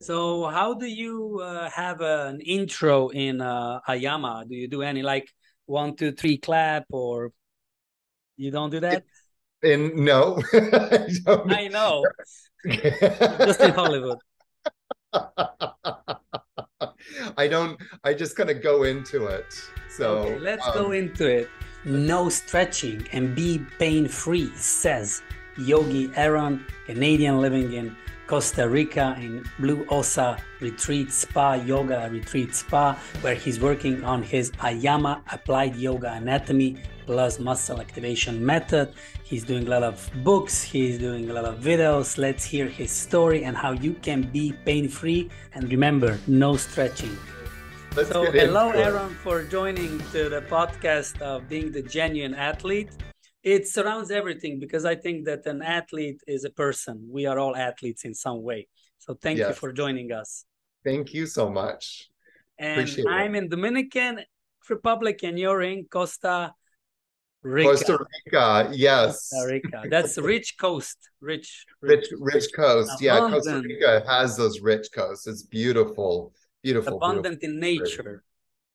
So, how do you uh, have an intro in uh, Ayama? Do you do any like one, two, three clap, or you don't do that? And no, I. I know. Just in Hollywood. I don't. I just kind of go into it. So Okay, let's um, go into it. No stretching and be pain free, says Yogi Aaron, Canadian living in Costa Rica in Blue Osa Retreat Spa, Yoga Retreat Spa, where he's working on his Ayama Applied Yoga Anatomy plus Muscle Activation Method. He's doing a lot of books, he's doing a lot of videos. Let's hear his story and how you can be pain free. And remember, no stretching. let's So, hello. Aaron, for joining to the podcast of being the genuine athlete. It surrounds everything because I think that an athlete is a person. We are all athletes in some way. So, thank you for joining us. Thank you so much. And Appreciate. I'm in Dominican Republic, and you're in Costa Rica. Costa Rica, yes. Costa Rica. That's rich coast. Rich, Rich, rich coast. Yeah, Costa Rica has those rich coasts. It's beautiful, beautiful, abundant beautiful. in nature. and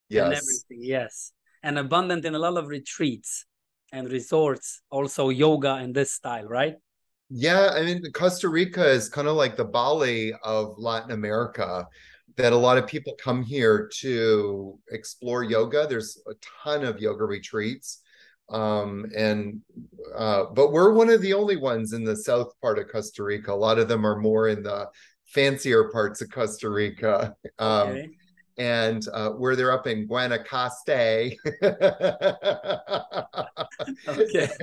Yes, everything. Yes, and abundant in a lot of retreats and resorts. Also, yoga and this style, right? yeah. I mean, Costa Rica is kind of like the Bali of Latin America. That a lot of people come here to explore yoga. There's a ton of yoga retreats, um, and uh, but we're one of the only ones in the south part of Costa Rica. A lot of them are more in the fancier parts of Costa Rica. Um, Okay. And uh, where they're up in Guanacaste. Okay.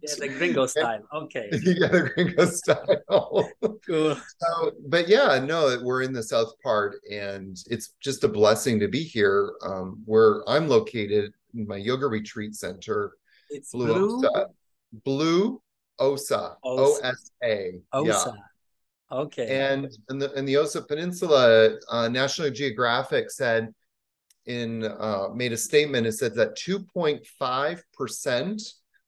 Yeah, the gringo style. Okay, yeah, the gringo style. cool. so, but yeah, no, we're in the south part, and it's just a blessing to be here. Um, where I'm located in my yoga retreat center, It's Blue, blue. Osa. Blue Osa, O Osa. Yeah. Okay. And in the in the Osa Peninsula, uh, National Geographic said in uh, made a statement. It said that 2.5 percent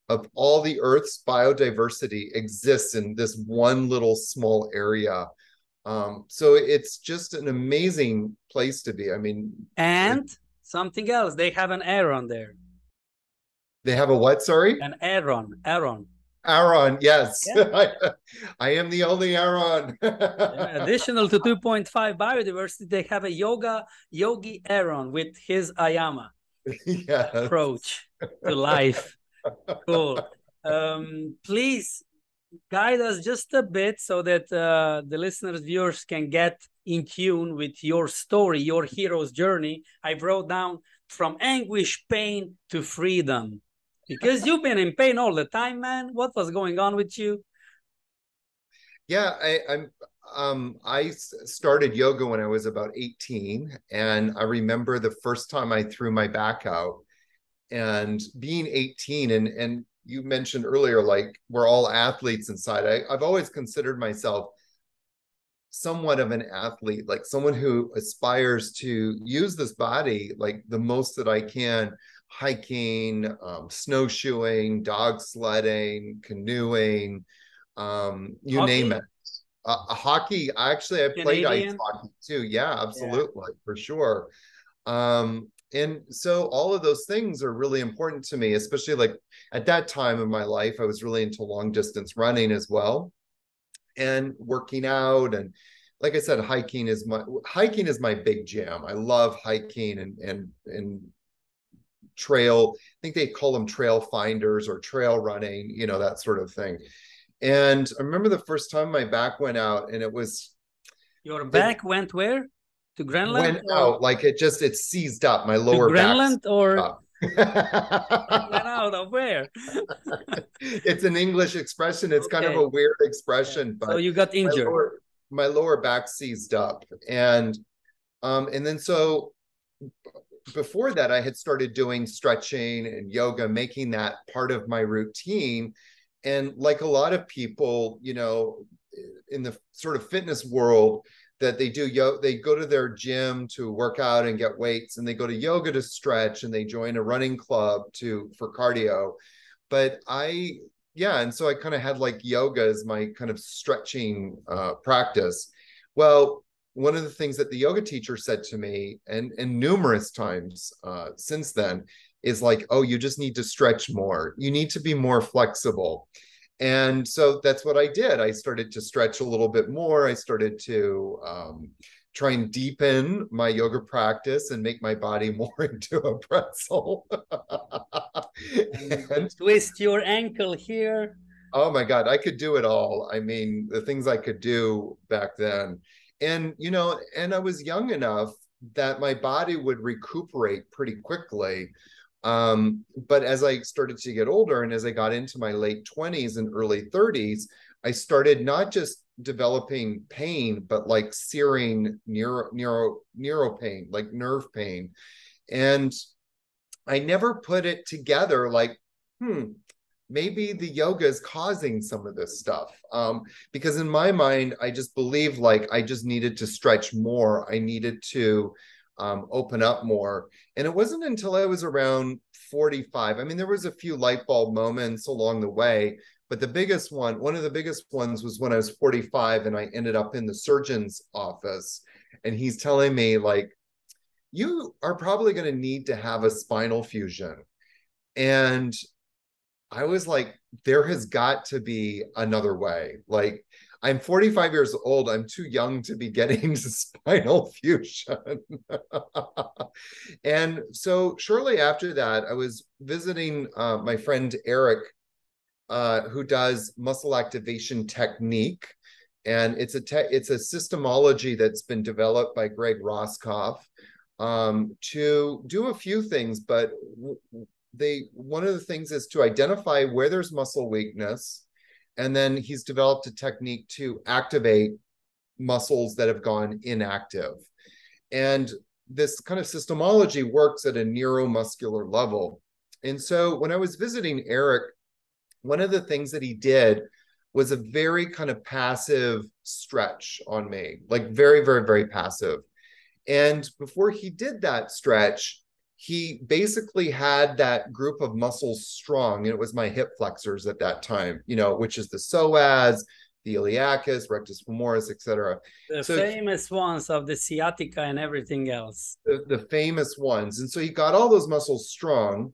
of all the Earth's biodiversity exists in this one little small area. Um, so it's just an amazing place to be. I mean, and something else. They have an Aaron there. they have a what? Sorry, An Aaron. Aaron. Aaron. Yes, Yeah. I, I am the only Aaron. Additional to 2.5 biodiversity, they have a yoga yogi Aaron with his ayama. yeah. approach to life. Cool. Um, please guide us just a bit so that uh, the listeners, viewers can get in tune with your story, your hero's journey. I wrote down from anguish, pain to freedom. Because you've been in pain all the time, man. What was going on with you? Yeah, I, I'm. Um, I started yoga when I was about 18, and I remember the first time I threw my back out, and being 18, and and you mentioned earlier, like we're all athletes inside. I, I've always considered myself somewhat of an athlete, like someone who aspires to use this body like the most that I can, hiking, um, snowshoeing, dog sledding, canoeing, um, you Hockey? name it. Uh, hockey, actually, I played ice hockey too. Yeah, absolutely, for sure. Um, and so all of those things are really important to me, especially like at that time of my life, I was really into long distance running as well and working out and like I said, hiking is my hiking is my big jam. I love hiking and and and trail. I think they call them trail finders or trail running, you know, that sort of thing. And I remember the first time my back went out and it was Your back went where? To Greenland? went or- out like it just it seized up my lower to Greenland or out of where? it's an English expression. It's kind of a weird expression, but So you got my injured. lower, my lower back seized up and um and then so before that i had started doing stretching and yoga making that part of my routine. And like a lot of people you know in the sort of fitness world that they do yo they go to their gym to work out and get weights and they go to yoga to stretch and they join a running club to for cardio. But i yeah and so i kind of had like yoga as my kind of stretching uh, practice. Well, one of the things that the yoga teacher said to me, and and numerous times uh, since then, is like, oh, you just need to stretch more. You need to be more flexible. And so that's what I did. I started to stretch a little bit more. I started to um, try and deepen my yoga practice and make my body more into a pretzel. and, twist your ankle here. Oh my God, I could do it all. I mean, the things I could do back then. And, you know, and I was young enough that my body would recuperate pretty quickly. Um, but as I started to get older and as I got into my late 20s and early 30s, I started not just developing pain, but like searing neuro neuro neuro pain, like nerve pain. And I never put it together like, hmm, maybe the yoga is causing some of this stuff. Um, because in my mind, I just believe like I just needed to stretch more. I needed to um, open up more. And it wasn't until I was around 45. I mean, there was a few light bulb moments along the way, but the biggest one, one of the biggest ones was when I was 45 and I ended up in the surgeon's office. And he's telling me, like, you are probably going to need to have a spinal fusion. And I was like, there has got to be another way. Like, I'm 45 years old. I'm too young to be getting spinal fusion. and so shortly after that, I was visiting uh, my friend Eric uh, who does muscle activation technique. And it's a te- it's a systemology that's been developed by Greg Roskopf um, to do a few things, but they one of the things is to identify where there's muscle weakness, and then he's developed a technique to activate muscles that have gone inactive. And this kind of systemology works at a neuromuscular level. And so when I was visiting Eric one of the things that he did was a very kind of passive stretch on me, like very, very, very passive. And before he did that stretch, he basically had that group of muscles strong. And it was my hip flexors at that time, you know, which is the psoas, the iliacus, rectus femoris, etc. The so, famous ones of the sciatica and everything else. The, the famous ones. And so he got all those muscles strong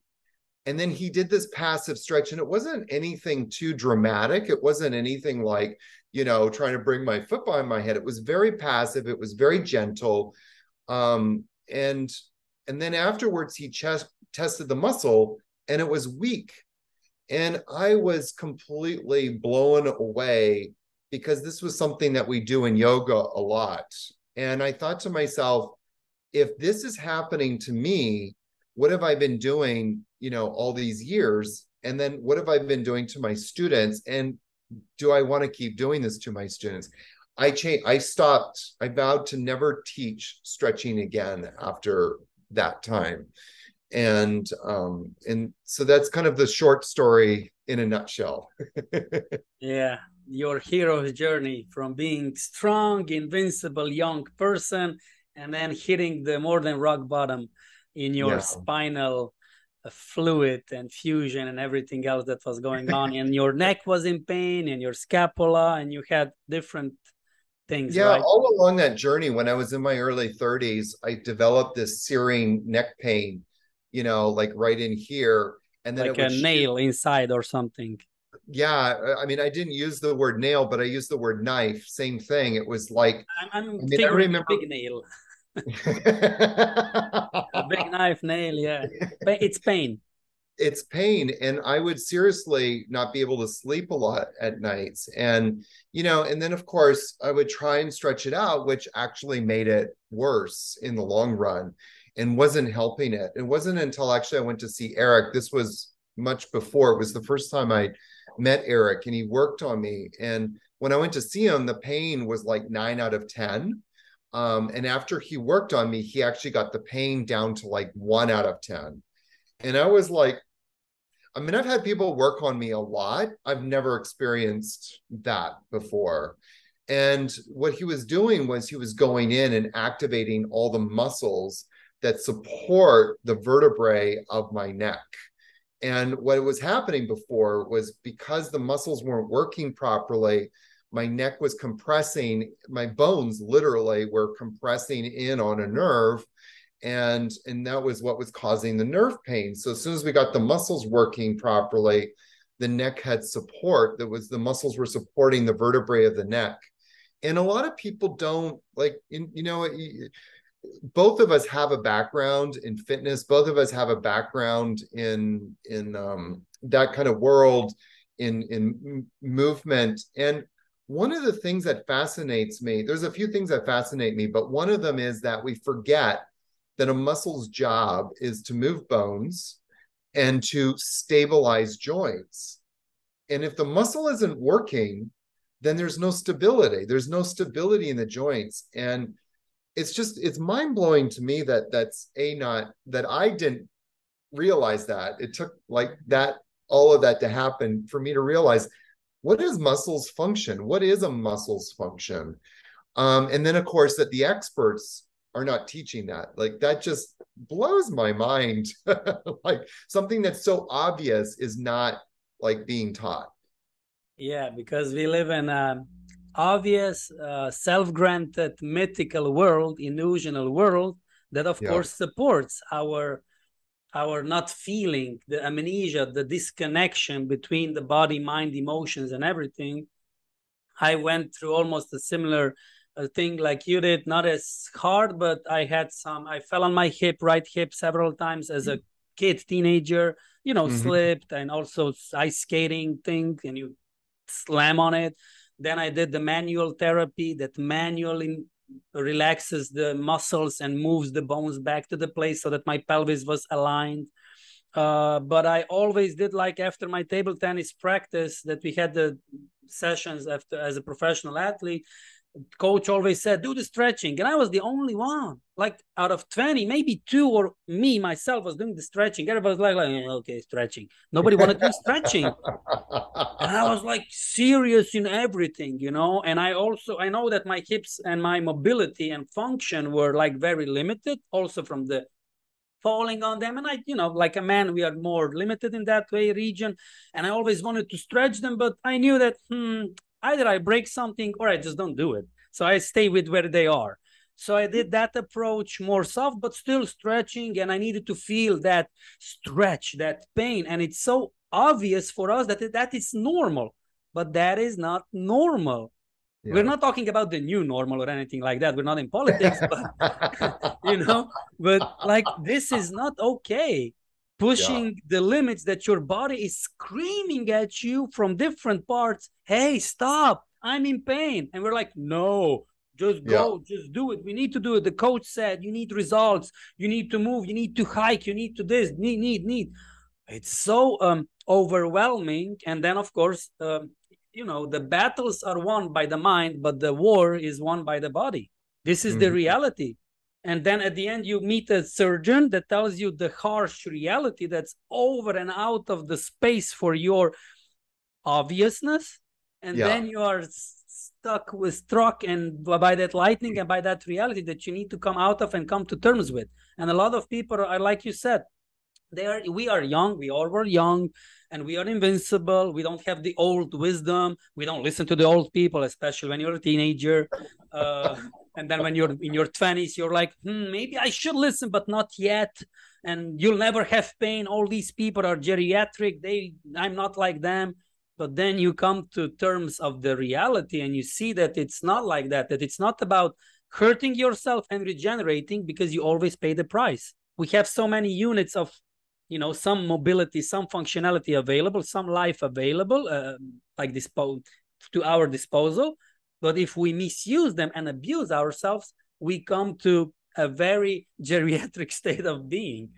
and then he did this passive stretch and it wasn't anything too dramatic it wasn't anything like you know trying to bring my foot behind my head it was very passive it was very gentle um, and and then afterwards he chest, tested the muscle and it was weak. And i was completely blown away because this was something that we do in yoga a lot. And i thought to myself if this is happening to me what have i been doing you know all these years? And then what have i been doing to my students? And do i want to keep doing this to my students? I changed i stopped i vowed to never teach stretching again after that time. And um and so that's kind of the short story in a nutshell. Yeah your hero's journey from being strong invincible young person and then hitting the more than rock bottom in your yeah. spinal fluid and fusion and everything else that was going on. And your neck was in pain and your scapula and you had different things yeah right? all along that journey when i was in my early 30s i developed this searing neck pain you know like right in here and then like a nail inside or something yeah i mean i didn't use the word nail but i used the word knife same thing it was like i'm, I'm I, mean, I remember big nail a big knife nail, yeah. But it's pain. It's pain. And I would seriously not be able to sleep a lot at nights. And, you know, and then of course I would try and stretch it out, which actually made it worse in the long run and wasn't helping it. It wasn't until actually I went to see Eric. This was much before. It was the first time I met Eric and he worked on me. And when I went to see him, the pain was like nine out of 10 um, and after he worked on me, he actually got the pain down to like one out of 10. And I was like, I mean, I've had people work on me a lot. I've never experienced that before. And what he was doing was he was going in and activating all the muscles that support the vertebrae of my neck. And what was happening before was because the muscles weren't working properly, my neck was compressing, my bones literally were compressing in on a nerve. And, and that was what was causing the nerve pain. So as soon as we got the muscles working properly, the neck had support. That was the muscles were supporting the vertebrae of the neck. And a lot of people don't like, you know, both of us have a background in fitness. Both of us have a background in in um, that kind of world in in movement. And one of the things that fascinates me, there's a few things that fascinate me, but one of them is that we forget that a muscle's job is to move bones and to stabilize joints. And if the muscle isn't working, then there's no stability. There's no stability in the joints. And it's just it's mind-blowing to me that that's a not that I didn't realize that. It took like that all of that to happen for me to realize what is muscles function? What is a muscles function? Um, and then, of course, that the experts are not teaching that. Like that just blows my mind. like something that's so obvious is not like being taught. Yeah, because we live in a obvious, uh, self-granted, mythical world, illusional world that, of yeah. course, supports our our not feeling the amnesia the disconnection between the body mind emotions and everything i went through almost a similar uh, thing like you did not as hard but i had some i fell on my hip right hip several times as a kid teenager you know mm-hmm. slipped and also ice skating thing and you slam on it then i did the manual therapy that manually relaxes the muscles and moves the bones back to the place so that my pelvis was aligned. Uh, but I always did like after my table tennis practice that we had the sessions after as a professional athlete coach always said do the stretching. And i was the only one. Like out of 20 maybe two or me myself was doing the stretching. Everybody was like, like okay stretching. Nobody wanted to do stretching. And i was like serious in everything you know? And i also i know that my hips and my mobility and function were like very limited also from the falling on them. And i you know like a man we are more limited in that way region. And i always wanted to stretch them but i knew that hmm, either I break something or I just don't do it. So I stay with where they are. So I did that approach more soft, but still stretching. And I needed to feel that stretch, that pain. And it's so obvious for us that that is normal, but that is not normal. Yeah. We're not talking about the new normal or anything like that. We're not in politics, but you know, but like this is not okay pushing yeah. the limits that your body is screaming at you from different parts. Hey stop. I'm in pain. And we're like no just go. Yeah. just do it. We need to do it. The coach said you need results. You need to move. You need to hike. You need to this. Need need need. It's so um overwhelming. And then of course um, you know the battles are won by the mind but the war is won by the body. This is mm-hmm. the reality and then at the end you meet a surgeon that tells you the harsh reality that's over and out of the space for your obviousness. And yeah. then you are stuck with struck and by that lightning and by that reality that you need to come out of and come to terms with. And a lot of people are like you said they are we are young we all were young and we are invincible. We don't have the old wisdom. We don't listen to the old people especially when you're a teenager. Uh, and then when you're in your 20s you're like hmm, maybe i should listen but not yet. And you'll never have pain. All these people are geriatric. They i'm not like them. But then you come to terms of the reality and you see that it's not like that that it's not about hurting yourself and regenerating because you always pay the price. We have so many units of you know some mobility some functionality available some life available uh, like this to our disposal but if we misuse them and abuse ourselves, we come to a very geriatric state of being,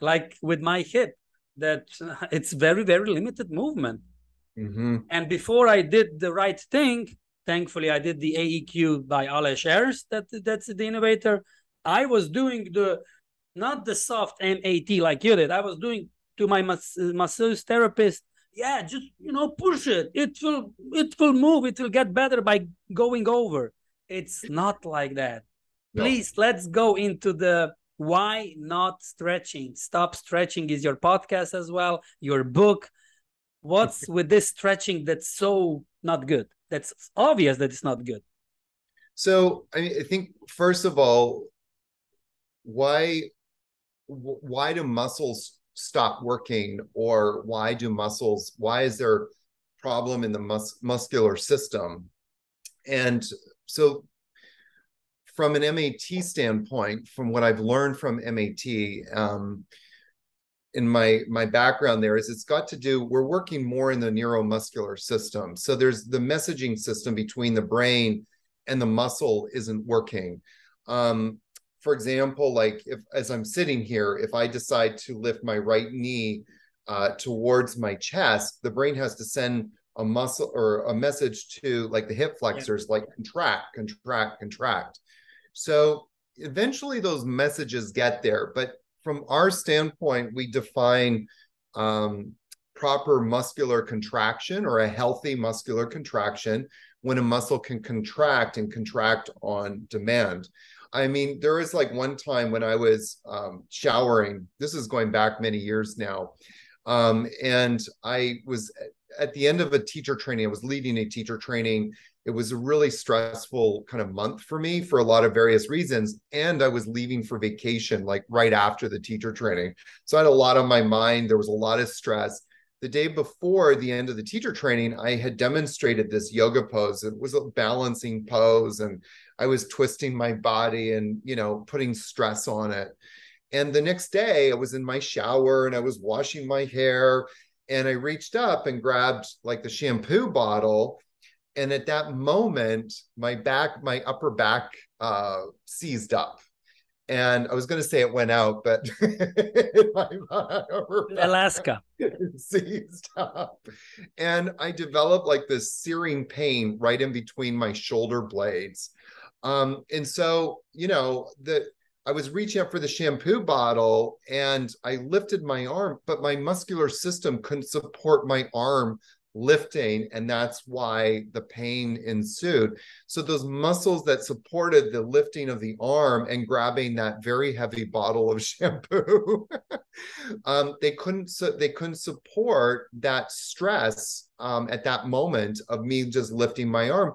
like with my hip, that it's very, very limited movement. Mm-hmm. And before I did the right thing, thankfully I did the AEQ by Ales Ayres, that that's the innovator. I was doing the not the soft MAT like you did. I was doing to my mas- massage therapist yeah just you know push it it will it will move it will get better by going over it's not like that no. please let's go into the why not stretching stop stretching is your podcast as well your book what's with this stretching that's so not good? That's obvious that it's not good. So I, mean, I think first of all, why why do muscles stop working, or why do muscles? Why is there problem in the mus- muscular system? And so, from an MAT standpoint, from what I've learned from MAT, um, in my my background there is it's got to do we're working more in the neuromuscular system so there's the messaging system between the brain and the muscle isn't working um, for example like if as i'm sitting here if i decide to lift my right knee uh, towards my chest the brain has to send a muscle or a message to like the hip flexors yeah. like contract contract contract so eventually those messages get there but from our standpoint, we define um, proper muscular contraction or a healthy muscular contraction when a muscle can contract and contract on demand. I mean, there was like one time when I was um, showering, this is going back many years now. Um, and I was at the end of a teacher training, I was leading a teacher training it was a really stressful kind of month for me for a lot of various reasons and i was leaving for vacation like right after the teacher training so i had a lot on my mind there was a lot of stress the day before the end of the teacher training i had demonstrated this yoga pose it was a balancing pose and i was twisting my body and you know putting stress on it. And the next day i was in my shower and i was washing my hair and i reached up and grabbed like the shampoo bottle. And at that moment my back my upper back uh seized up. And i was going to say it went out but alaska. seized up. And i developed like this searing pain right in between my shoulder blades um and so you know the I was reaching up for the shampoo bottle and I lifted my arm, but my muscular system couldn't support my arm lifting. And that's why the pain ensued. So those muscles that supported the lifting of the arm and grabbing that very heavy bottle of shampoo um, they couldn't they couldn't support that stress um, at that moment of me just lifting my arm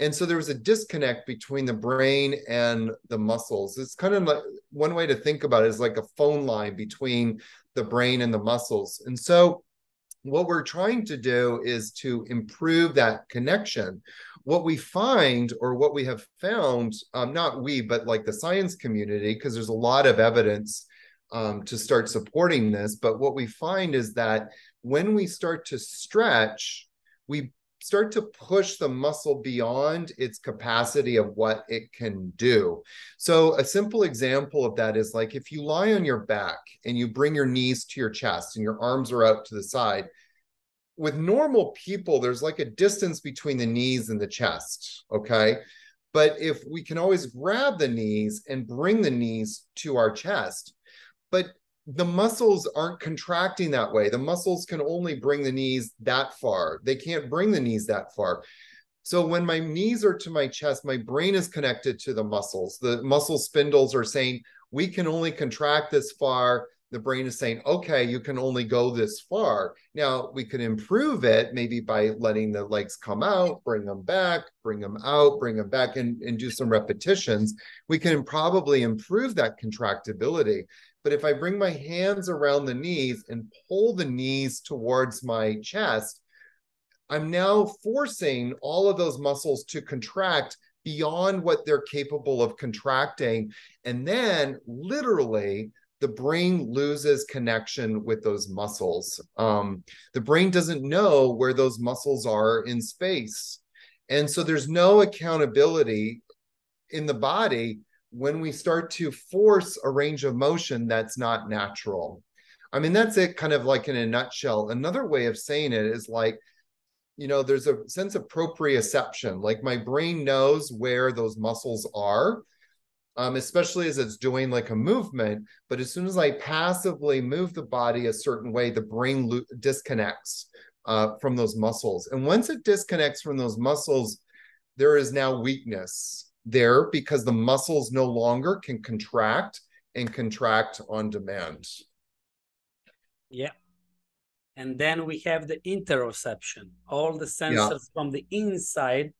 and so there was a disconnect between the brain and the muscles it's kind of like one way to think about it is like a phone line between the brain and the muscles and so what we're trying to do is to improve that connection. What we find, or what we have found, um, not we, but like the science community, because there's a lot of evidence um, to start supporting this. But what we find is that when we start to stretch, we start to push the muscle beyond its capacity of what it can do. So, a simple example of that is like if you lie on your back and you bring your knees to your chest and your arms are out to the side. With normal people, there's like a distance between the knees and the chest. Okay. But if we can always grab the knees and bring the knees to our chest, but the muscles aren't contracting that way. The muscles can only bring the knees that far. They can't bring the knees that far. So when my knees are to my chest, my brain is connected to the muscles. The muscle spindles are saying, we can only contract this far. The brain is saying, okay, you can only go this far. Now we can improve it maybe by letting the legs come out, bring them back, bring them out, bring them back, and, and do some repetitions. We can probably improve that contractibility. But if I bring my hands around the knees and pull the knees towards my chest, I'm now forcing all of those muscles to contract beyond what they're capable of contracting. And then literally, the brain loses connection with those muscles. Um, the brain doesn't know where those muscles are in space. And so there's no accountability in the body when we start to force a range of motion that's not natural. I mean, that's it kind of like in a nutshell. Another way of saying it is like, you know, there's a sense of proprioception. Like my brain knows where those muscles are, um, especially as it's doing like a movement. But as soon as I passively move the body a certain way, the brain lo- disconnects uh, from those muscles. And once it disconnects from those muscles, there is now weakness there because the muscles no longer can contract and contract on demand. Yeah. And then we have the interoception, all the sensors yeah. from the inside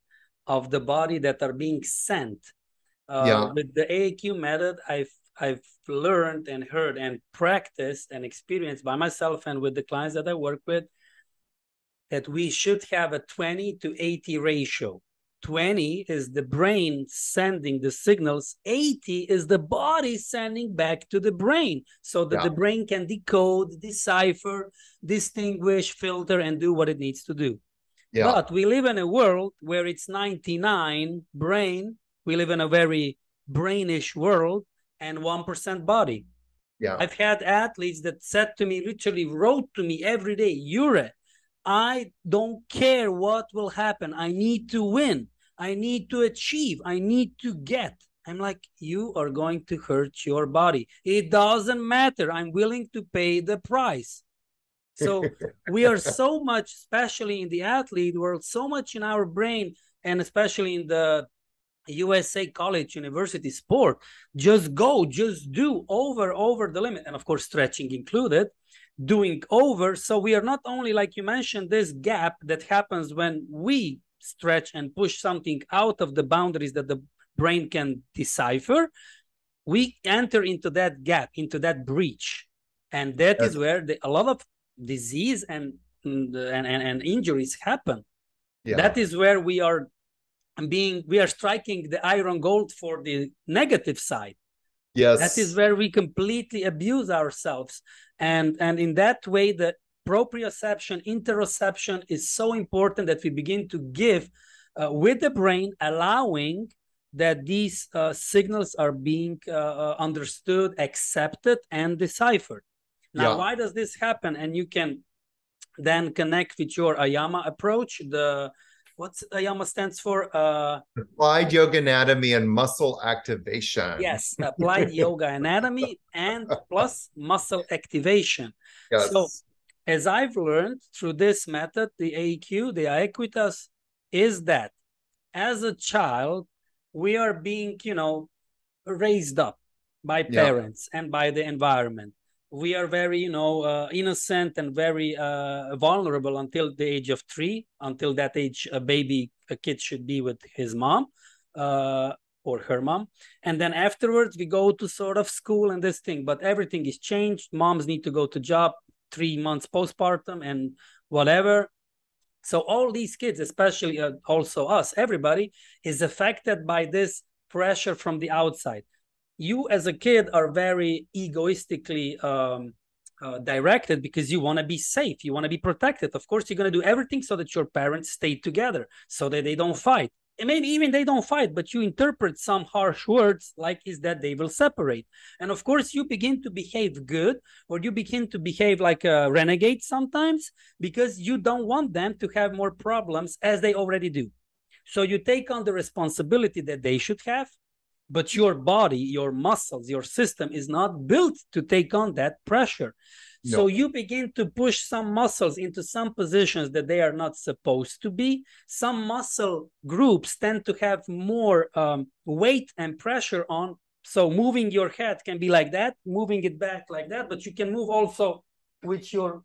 of the body that are being sent. Uh, yeah. With the AEQ method, I've I've learned and heard and practiced and experienced by myself and with the clients that I work with that we should have a 20 to 80 ratio. 20 is the brain sending the signals, 80 is the body sending back to the brain so that yeah. the brain can decode, decipher, distinguish, filter, and do what it needs to do. Yeah. But we live in a world where it's 99 brain. We live in a very brainish world and 1% body. Yeah. I've had athletes that said to me, literally wrote to me every day, Jure, I don't care what will happen. I need to win. I need to achieve. I need to get. I'm like, you are going to hurt your body. It doesn't matter. I'm willing to pay the price. So we are so much, especially in the athlete world, so much in our brain, and especially in the USA college university sport, just go, just do over, over the limit. And of course, stretching included, doing over. So we are not only, like you mentioned, this gap that happens when we stretch and push something out of the boundaries that the brain can decipher, we enter into that gap, into that breach. And that is where the, a lot of disease and, and, and, and injuries happen. Yeah. That is where we are being, we are striking the iron gold for the negative side. Yes. That is where we completely abuse ourselves. And, and in that way, the proprioception, interoception is so important that we begin to give uh, with the brain, allowing that these uh, signals are being uh, uh understood, accepted, and deciphered. Now, yeah. why does this happen? And you can then connect with your Ayama approach. The what's Ayama stands for? Uh, applied yoga anatomy and muscle activation. Yes, applied yoga anatomy and plus muscle activation. Yes. So as I've learned through this method, the AQ, the Aequitas, is that as a child, we are being, you know, raised up by parents yeah. and by the environment. We are very, you know, uh, innocent and very uh, vulnerable until the age of three. Until that age, a baby, a kid should be with his mom uh, or her mom. And then afterwards, we go to sort of school and this thing. But everything is changed. Moms need to go to job three months postpartum and whatever. So all these kids, especially uh, also us, everybody is affected by this pressure from the outside. You as a kid are very egoistically um, uh, directed because you want to be safe, you want to be protected. Of course, you're going to do everything so that your parents stay together, so that they don't fight maybe even they don't fight but you interpret some harsh words like is that they will separate. And of course you begin to behave good or you begin to behave like a renegade sometimes because you don't want them to have more problems as they already do. So you take on the responsibility that they should have but your body your muscles your system is not built to take on that pressure no. So you begin to push some muscles into some positions that they are not supposed to be. Some muscle groups tend to have more um, weight and pressure on. So moving your head can be like that, moving it back like that, but you can move also with your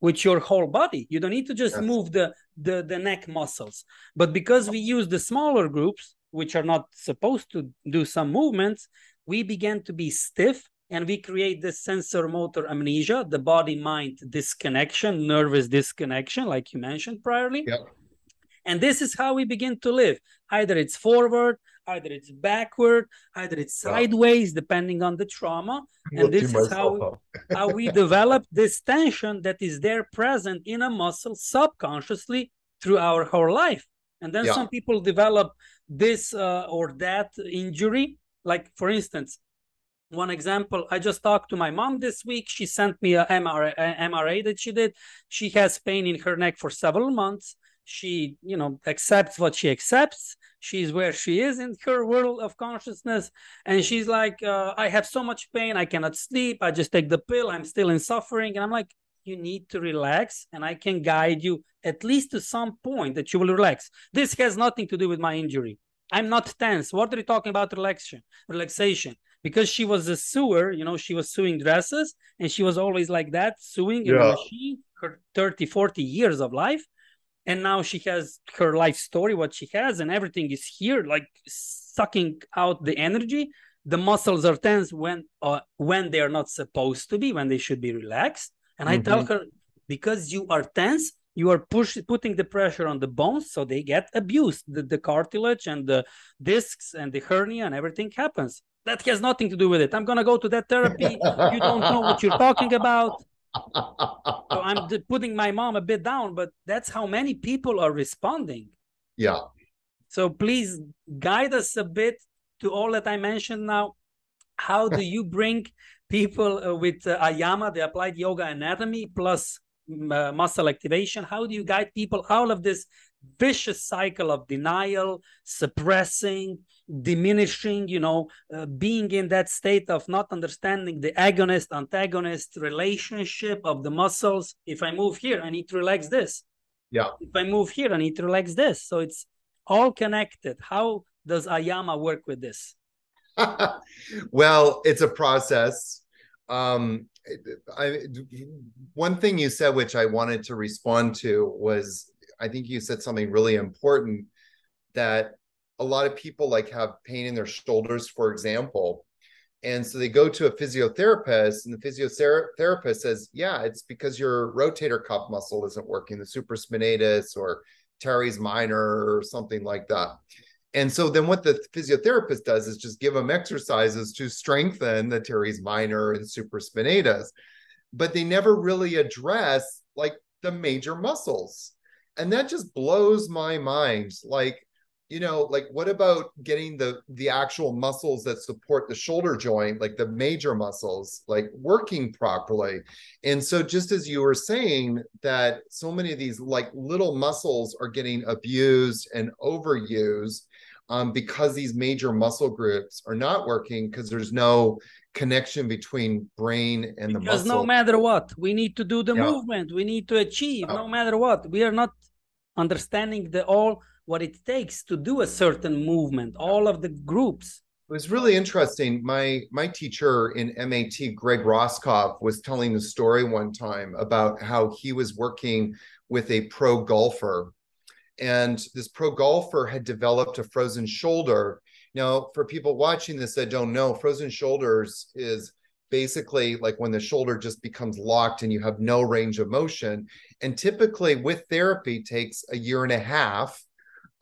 with your whole body. You don't need to just yes. move the, the the neck muscles. But because we use the smaller groups, which are not supposed to do some movements, we begin to be stiff and we create this sensor motor amnesia, the body mind disconnection, nervous disconnection, like you mentioned priorly. Yep. And this is how we begin to live. Either it's forward, either it's backward, either it's sideways, depending on the trauma. And this is how, how we develop this tension that is there present in a muscle subconsciously through our whole life. And then yeah. some people develop this uh, or that injury. Like, for instance, one example i just talked to my mom this week. She sent me a MRA, a that she did. She has pain in her neck for several months. She you know accepts what she accepts. She's where she is in her world of consciousness. And she's like uh, i have so much pain. I cannot sleep. I just take the pill. I'm still in suffering. And i'm like you need to relax and i can guide you at least to some point that you will relax. This has nothing to do with my injury. I'm not tense. What are you talking about relaxation? Relaxation because she was a sewer you know she was sewing dresses and she was always like that sewing in yeah. the machine her 30 40 years of life and now she has her life story what she has and everything is here like sucking out the energy the muscles are tense when uh, when they are not supposed to be when they should be relaxed and mm-hmm. i tell mm-hmm. her because you are tense you are push, putting the pressure on the bones so they get abused the, the cartilage and the discs and the hernia and everything happens that has nothing to do with it. I'm going to go to that therapy. You don't know what you're talking about. So i'm putting my mom a bit down but that's how many people are responding. Yeah. So please guide us a bit to all that i mentioned now. How do you bring people uh, with uh, ayama the applied yoga anatomy plus uh, muscle activation? How do you guide people out of this vicious cycle of denial suppressing diminishing you know uh, being in that state of not understanding the agonist antagonist relationship of the muscles. If i move here i need to relax this. Yeah. If i move here i need to relax this. So it's all connected. How does ayama work with this? Well it's a process. Um I one thing you said which I wanted to respond to was I think you said something really important that a lot of people like have pain in their shoulders for example and so they go to a physiotherapist and the physiotherapist says yeah it's because your rotator cuff muscle isn't working the supraspinatus or teres minor or something like that and so then what the physiotherapist does is just give them exercises to strengthen the teres minor and supraspinatus. But they never really address like the major muscles. And that just blows my mind. Like, you know, like what about getting the the actual muscles that support the shoulder joint, like the major muscles, like working properly? And so just as you were saying that so many of these like little muscles are getting abused and overused um, because these major muscle groups are not working because there's no connection between brain and the because muscle. no matter what, we need to do the yeah. movement. We need to achieve. No matter what, we are not understanding the all what it takes to do a certain movement. All of the groups. It was really interesting. My my teacher in MAT, Greg Roskopf, was telling the story one time about how he was working with a pro golfer and this pro golfer had developed a frozen shoulder. Now, for people watching this that don't know, frozen shoulders is basically like when the shoulder just becomes locked and you have no range of motion. And typically, with therapy, takes a year and a half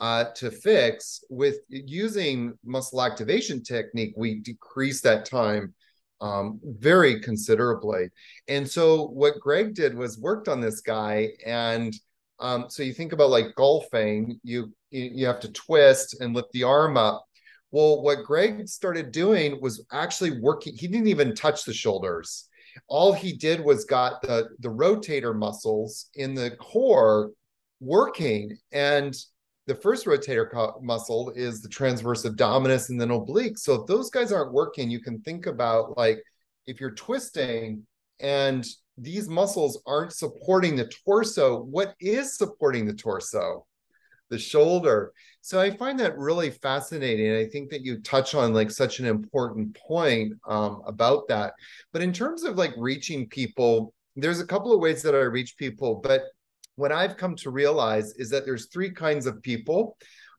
uh, to fix. With using muscle activation technique, we decrease that time um, very considerably. And so, what Greg did was worked on this guy and um, so you think about like golfing, you you have to twist and lift the arm up. Well, what Greg started doing was actually working. He didn't even touch the shoulders. All he did was got the the rotator muscles in the core working, and the first rotator muscle is the transverse abdominis and then oblique. So if those guys aren't working, you can think about like if you're twisting and these muscles aren't supporting the torso. What is supporting the torso? The shoulder. So I find that really fascinating. I think that you touch on like such an important point um, about that. But in terms of like reaching people, there's a couple of ways that I reach people. But what I've come to realize is that there's three kinds of people.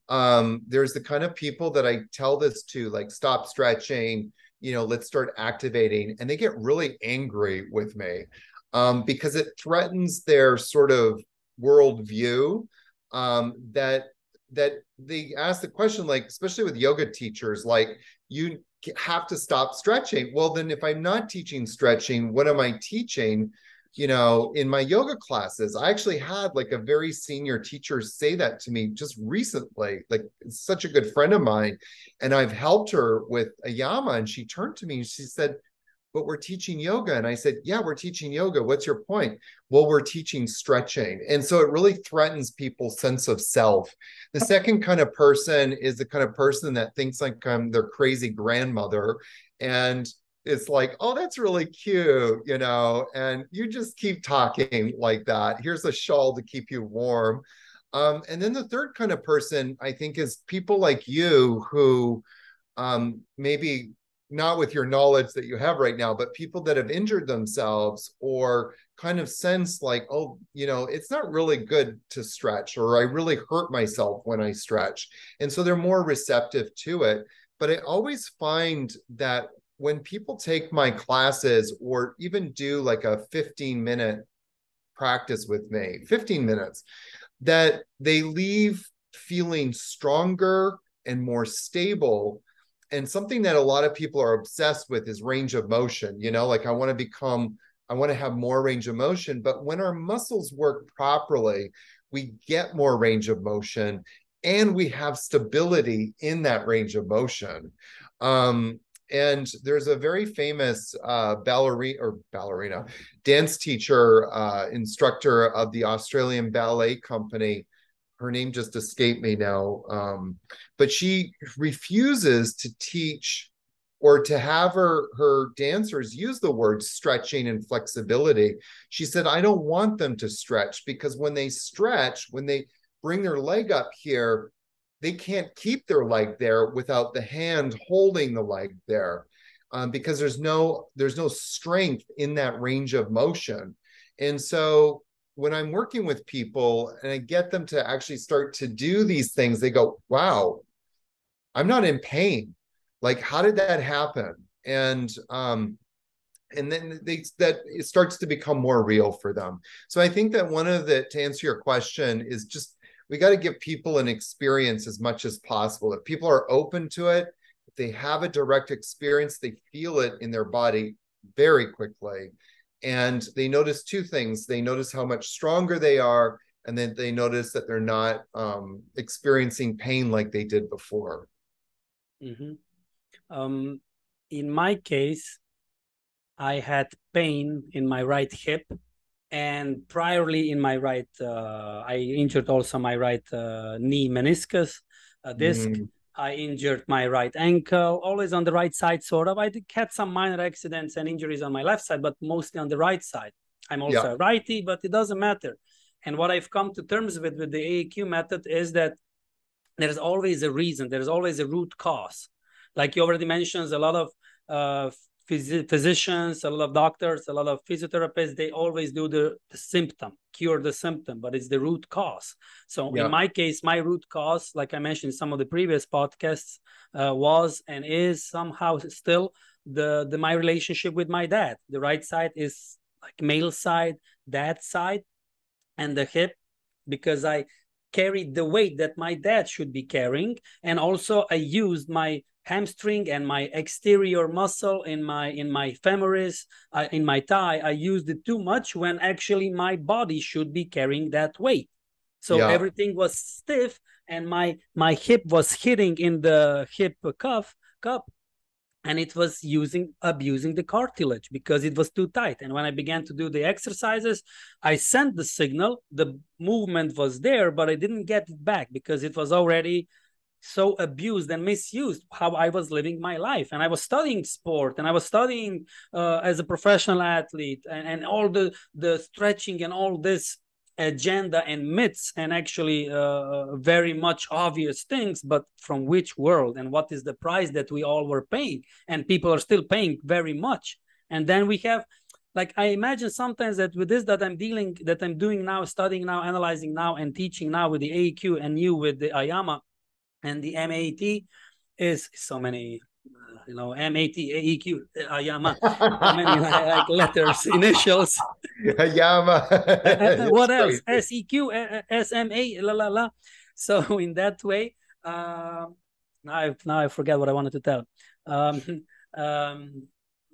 Um, there's the kind of people that I tell this to, like stop stretching, you know, let's start activating, and they get really angry with me um, because it threatens their sort of worldview um, that that they ask the question like especially with yoga teachers like you have to stop stretching. Well then if i'm not teaching stretching what am i teaching? You know in my yoga classes i actually had like a very senior teacher say that to me just recently like such a good friend of mine and i've helped her with ayama and she turned to me and she said but we're teaching yoga. And I said, Yeah, we're teaching yoga. What's your point? Well, we're teaching stretching. And so it really threatens people's sense of self. The second kind of person is the kind of person that thinks like I'm their crazy grandmother. And it's like, oh, that's really cute, you know, and you just keep talking like that. Here's a shawl to keep you warm. Um, and then the third kind of person, I think, is people like you who um, maybe not with your knowledge that you have right now, but people that have injured themselves or kind of sense like, oh, you know, it's not really good to stretch, or I really hurt myself when I stretch. And so they're more receptive to it. But I always find that when people take my classes or even do like a 15 minute practice with me, 15 minutes, that they leave feeling stronger and more stable and something that a lot of people are obsessed with is range of motion you know like i want to become i want to have more range of motion but when our muscles work properly we get more range of motion and we have stability in that range of motion. Um, and there's a very famous uh, ballerina or ballerina dance teacher uh, instructor of the australian ballet company her name just escaped me now um, but she refuses to teach or to have her her dancers use the word stretching and flexibility. She said i don't want them to stretch because when they stretch when they bring their leg up here they can't keep their leg there without the hand holding the leg there um, because there's no there's no strength in that range of motion. And so when I'm working with people and I get them to actually start to do these things, they go, wow, I'm not in pain. Like, how did that happen? And um, and then they that it starts to become more real for them. So I think that one of the to answer your question is just we got to give people an experience as much as possible. If people are open to it, if they have a direct experience, they feel it in their body very quickly and they notice two things they notice how much stronger they are and then they notice that they're not um, experiencing pain like they did before mm-hmm. um, in my case i had pain in my right hip and priorly in my right uh, i injured also my right uh, knee meniscus uh, disc mm-hmm. I injured my right ankle, always on the right side, sort of. I did, had some minor accidents and injuries on my left side, but mostly on the right side. I'm also yeah. a righty, but it doesn't matter. And what I've come to terms with with the AEQ method is that there's always a reason, there's always a root cause. Like you already mentioned, a lot of uh, phys- physicians, a lot of doctors, a lot of physiotherapists, they always do the, the symptom, cure the symptom, but it's the root cause. So yeah. in my case, my root cause, like I mentioned in some of the previous podcasts, uh, was and is somehow still the, the my relationship with my dad. The right side is like male side, dad side, and the hip because I carried the weight that my dad should be carrying, and also I used my hamstring and my exterior muscle in my in my femoris uh, in my thigh i used it too much when actually my body should be carrying that weight so yeah. everything was stiff and my my hip was hitting in the hip cuff cup and it was using abusing the cartilage because it was too tight and when i began to do the exercises i sent the signal the movement was there but i didn't get it back because it was already so abused and misused how I was living my life. And I was studying sport and I was studying uh, as a professional athlete and, and all the, the stretching and all this agenda and myths and actually uh, very much obvious things, but from which world and what is the price that we all were paying? And people are still paying very much. And then we have like i imagine sometimes that with this that i'm dealing that i'm doing now studying now analyzing now and teaching now with the AEQ and you with the ayama and the MAT is so many uh, you know M A T A E Q Ayama many like letters initials? Ayama uh, uh, what else? S E Q S M A la la la. So in that way uh, now I now I forget what I wanted to tell. Um, um,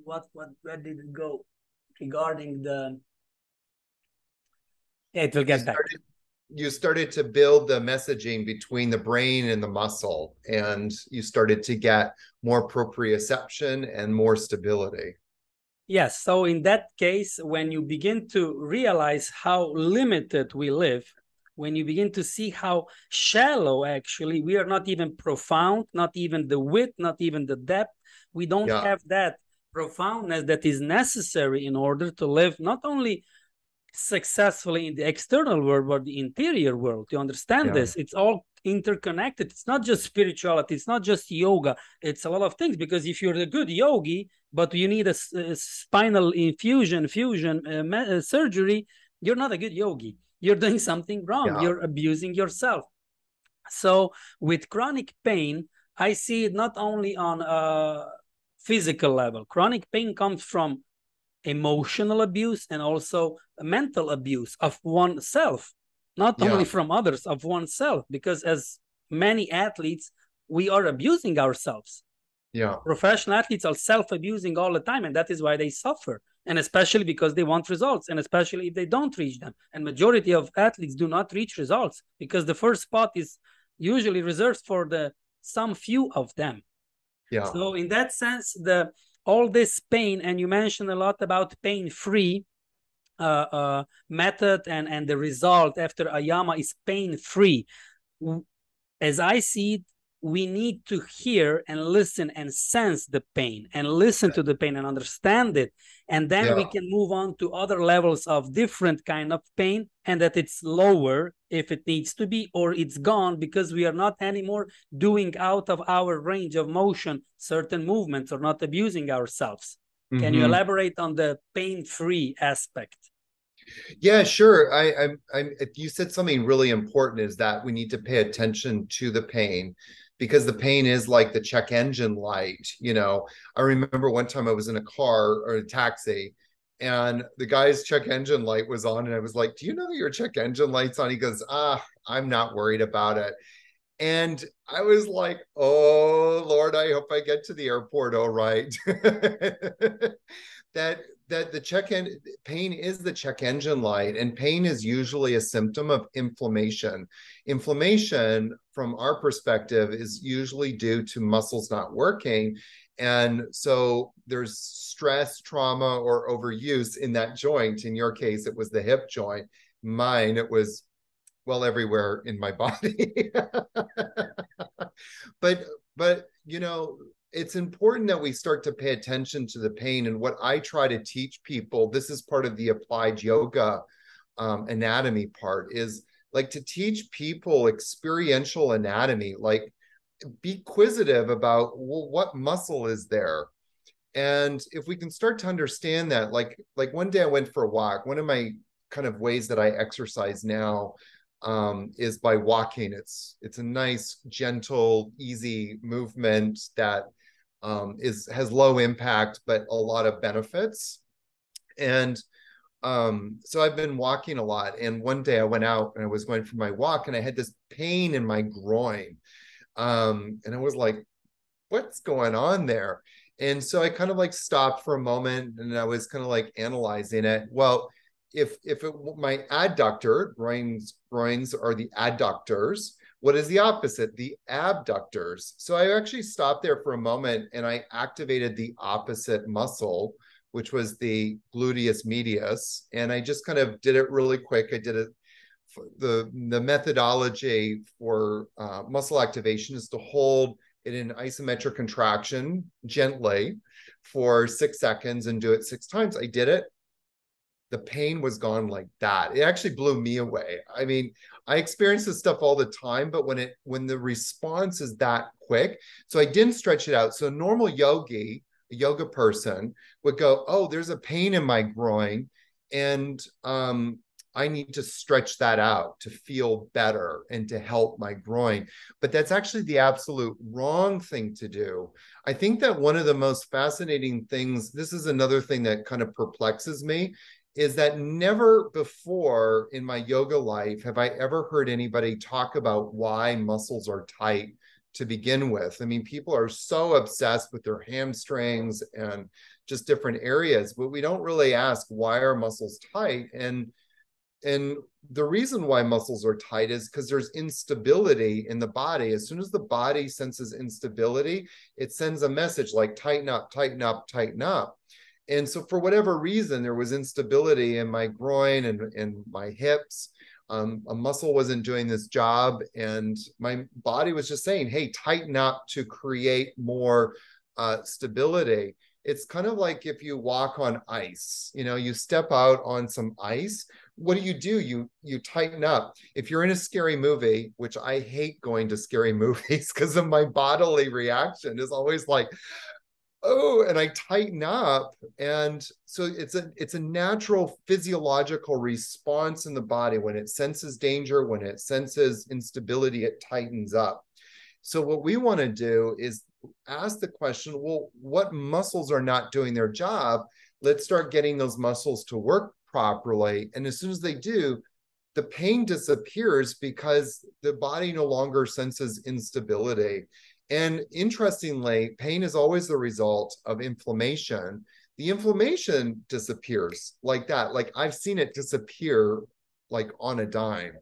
what what where did it go regarding the yeah, it will get back you started to build the messaging between the brain and the muscle and you started to get more proprioception and more stability yes so in that case when you begin to realize how limited we live when you begin to see how shallow actually we are not even profound not even the width not even the depth we don't yeah. have that profoundness that is necessary in order to live not only successfully in the external world or the interior world to understand yeah. this? It's all interconnected. It's not just spirituality. It's not just yoga. It's a lot of things because if you're a good yogi but you need a, a spinal infusion fusion uh, uh, surgery you're not a good yogi. You're doing something wrong. Yeah. you're abusing yourself. So with chronic pain i see it not only on a physical level. Chronic pain comes from emotional abuse and also mental abuse of oneself not yeah. only from others of oneself because as many athletes we are abusing ourselves. Yeah. Professional athletes are self-abusing all the time and that is why they suffer and especially because they want results and especially if they don't reach them. And majority of athletes do not reach results because the first spot is usually reserved for the some few of them. Yeah. So in that sense the all this pain and you mentioned a lot about pain free uh, uh, method and and the result after ayama is pain free as i see it we need to hear and listen and sense the pain and listen to the pain and understand it and then yeah. we can move on to other levels of different kind of pain and that it's lower if it needs to be or it's gone because we are not anymore doing out of our range of motion certain movements or not abusing ourselves mm-hmm. can you mm-hmm. elaborate on the pain free aspect yeah, sure. I, I'm, I'm. You said something really important. Is that we need to pay attention to the pain, because the pain is like the check engine light. You know, I remember one time I was in a car or a taxi and the guy's check engine light was on and I was like, "Do you know your check engine light's on?" He goes, "Ah, I'm not worried about it." And I was like, "Oh Lord, I hope I get to the airport all right." that that the check en- pain is the check engine light and pain is usually a symptom of inflammation. Inflammation from our perspective is usually due to muscles not working and so there's stress trauma or overuse in that joint. In your case it was the hip joint. Mine it was well everywhere in my body. But but you know it's important that we start to pay attention to the pain. And what I try to teach people, this is part of the applied yoga um, anatomy part, is like to teach people experiential anatomy, like be quizzitive about well, what muscle is there. And if we can start to understand that, like like one day I went for a walk. One of my kind of ways that I exercise now um, is by walking. It's it's a nice, gentle, easy movement that um, is has low impact but a lot of benefits. And um, so i've been walking a lot. And one day i went out and i was going for my walk and i had this pain in my groin. Um, and i was like what's going on there? And so i kind of like stopped for a moment and i was kind of like analyzing it. Well if if it, my adductor groins groins are the adductors what is the opposite? The abductors. So I actually stopped there for a moment and I activated the opposite muscle, which was the gluteus medius. And I just kind of did it really quick. I did it. The, the methodology for uh, muscle activation is to hold it in isometric contraction gently for six seconds and do it six times. I did it the pain was gone like that. It actually blew me away. I mean, I experience this stuff all the time, but when it when the response is that quick, so I didn't stretch it out. So a normal yogi, a yoga person would go, "Oh, there's a pain in my groin, and um, I need to stretch that out to feel better and to help my groin." But that's actually the absolute wrong thing to do. I think that one of the most fascinating things. This is another thing that kind of perplexes me is that never before in my yoga life have I ever heard anybody talk about why muscles are tight to begin with. I mean, people are so obsessed with their hamstrings and just different areas, but we don't really ask why are muscles tight and and the reason why muscles are tight is because there's instability in the body. As soon as the body senses instability, it sends a message like tighten up, tighten up, tighten up and so for whatever reason there was instability in my groin and, and my hips um, a muscle wasn't doing this job and my body was just saying hey tighten up to create more uh, stability it's kind of like if you walk on ice you know you step out on some ice what do you do? You you tighten up. If you're in a scary movie, which I hate going to scary movies because of my bodily reaction is always like, oh, and I tighten up. And so it's a it's a natural physiological response in the body when it senses danger, when it senses instability, it tightens up. So what we want to do is ask the question, well, what muscles are not doing their job? Let's start getting those muscles to work properly. And as soon as they do, the pain disappears because the body no longer senses instability. And interestingly, pain is always the result of inflammation. The inflammation disappears like that. Like I've seen it disappear like on a dime.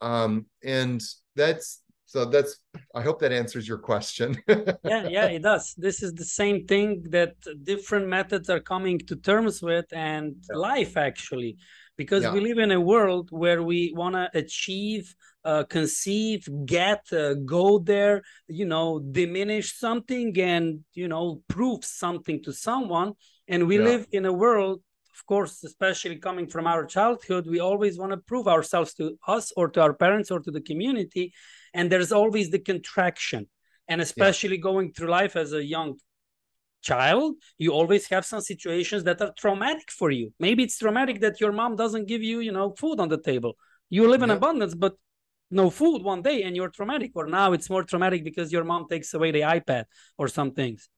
Um, and that's so that's i hope that answers your question yeah yeah it does this is the same thing that different methods are coming to terms with and yeah. life actually because yeah. we live in a world where we want to achieve uh, conceive get uh, go there you know diminish something and you know prove something to someone and we yeah. live in a world of course especially coming from our childhood we always want to prove ourselves to us or to our parents or to the community and there's always the contraction and especially yeah. going through life as a young child you always have some situations that are traumatic for you. Maybe it's traumatic that your mom doesn't give you you know food on the table. You live in yeah. abundance but no food one day and you're traumatic or now it's more traumatic because your mom takes away the ipad or some things.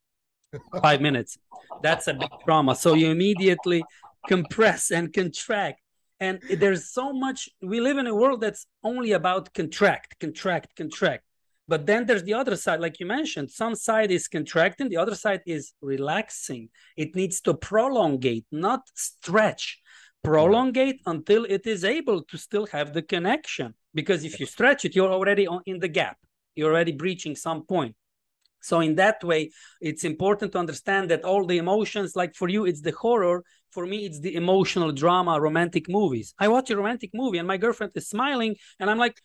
Five minutes. That's a big trauma. So you immediately compress and contract. And there's so much we live in a world that's only about contract contract contract but then there's the other side like you mentioned some side is contracting the other side is relaxing it needs to prolongate not stretch prolongate until it is able to still have the connection because if you stretch it you're already on, in the gap you're already breaching some point so in that way, it's important to understand that all the emotions, like for you, it's the horror. For me, it's the emotional drama, romantic movies. I watch a romantic movie and my girlfriend is smiling, and I'm like,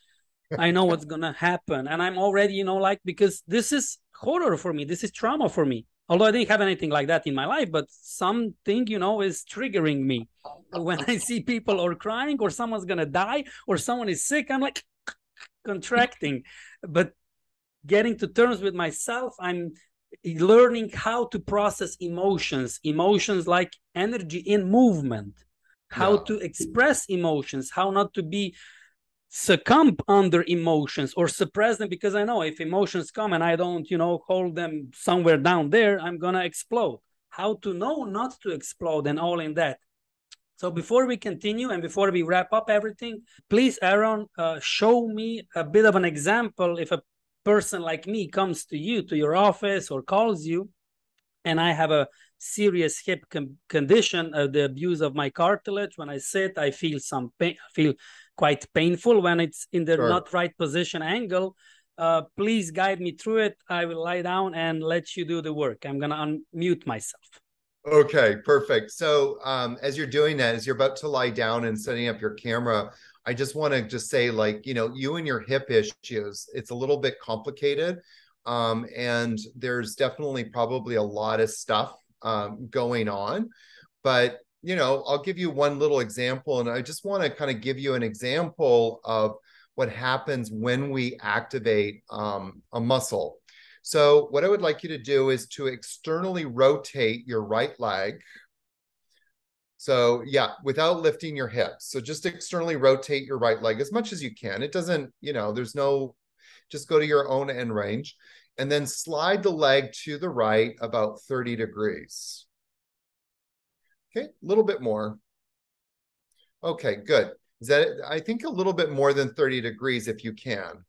I know what's gonna happen, and I'm already, you know, like because this is horror for me. This is trauma for me. Although I didn't have anything like that in my life, but something, you know, is triggering me. When I see people or crying or someone's gonna die or someone is sick, I'm like contracting. But getting to terms with myself i'm learning how to process emotions emotions like energy in movement how yeah. to express emotions how not to be succumb under emotions or suppress them because i know if emotions come and i don't you know hold them somewhere down there i'm gonna explode. How to know not to explode and all in that. So before we continue and before we wrap up everything please aaron uh, show me a bit of an example if a person like me comes to you to your office or calls you and i have a serious hip condition uh, the abuse of my cartilage. When i sit i feel some pain I feel quite painful when it's in the sure. not right position angle uh, please guide me through it i will lie down and let you do the work i'm going to unmute myself okay perfect so um, as you're doing that as you're about to lie down and setting up your camera I just want to just say, like, you know, you and your hip issues, it's a little bit complicated. Um, and there's definitely probably a lot of stuff um, going on. But, you know, I'll give you one little example. And I just want to kind of give you an example of what happens when we activate um, a muscle. So, what I would like you to do is to externally rotate your right leg. So yeah, without lifting your hips. So just externally rotate your right leg as much as you can. It doesn't, you know, there's no, just go to your own end range and then slide the leg to the right about 30 degrees. Okay, a little bit more. Okay, good. Is that, I think a little bit more than 30 degrees if you can.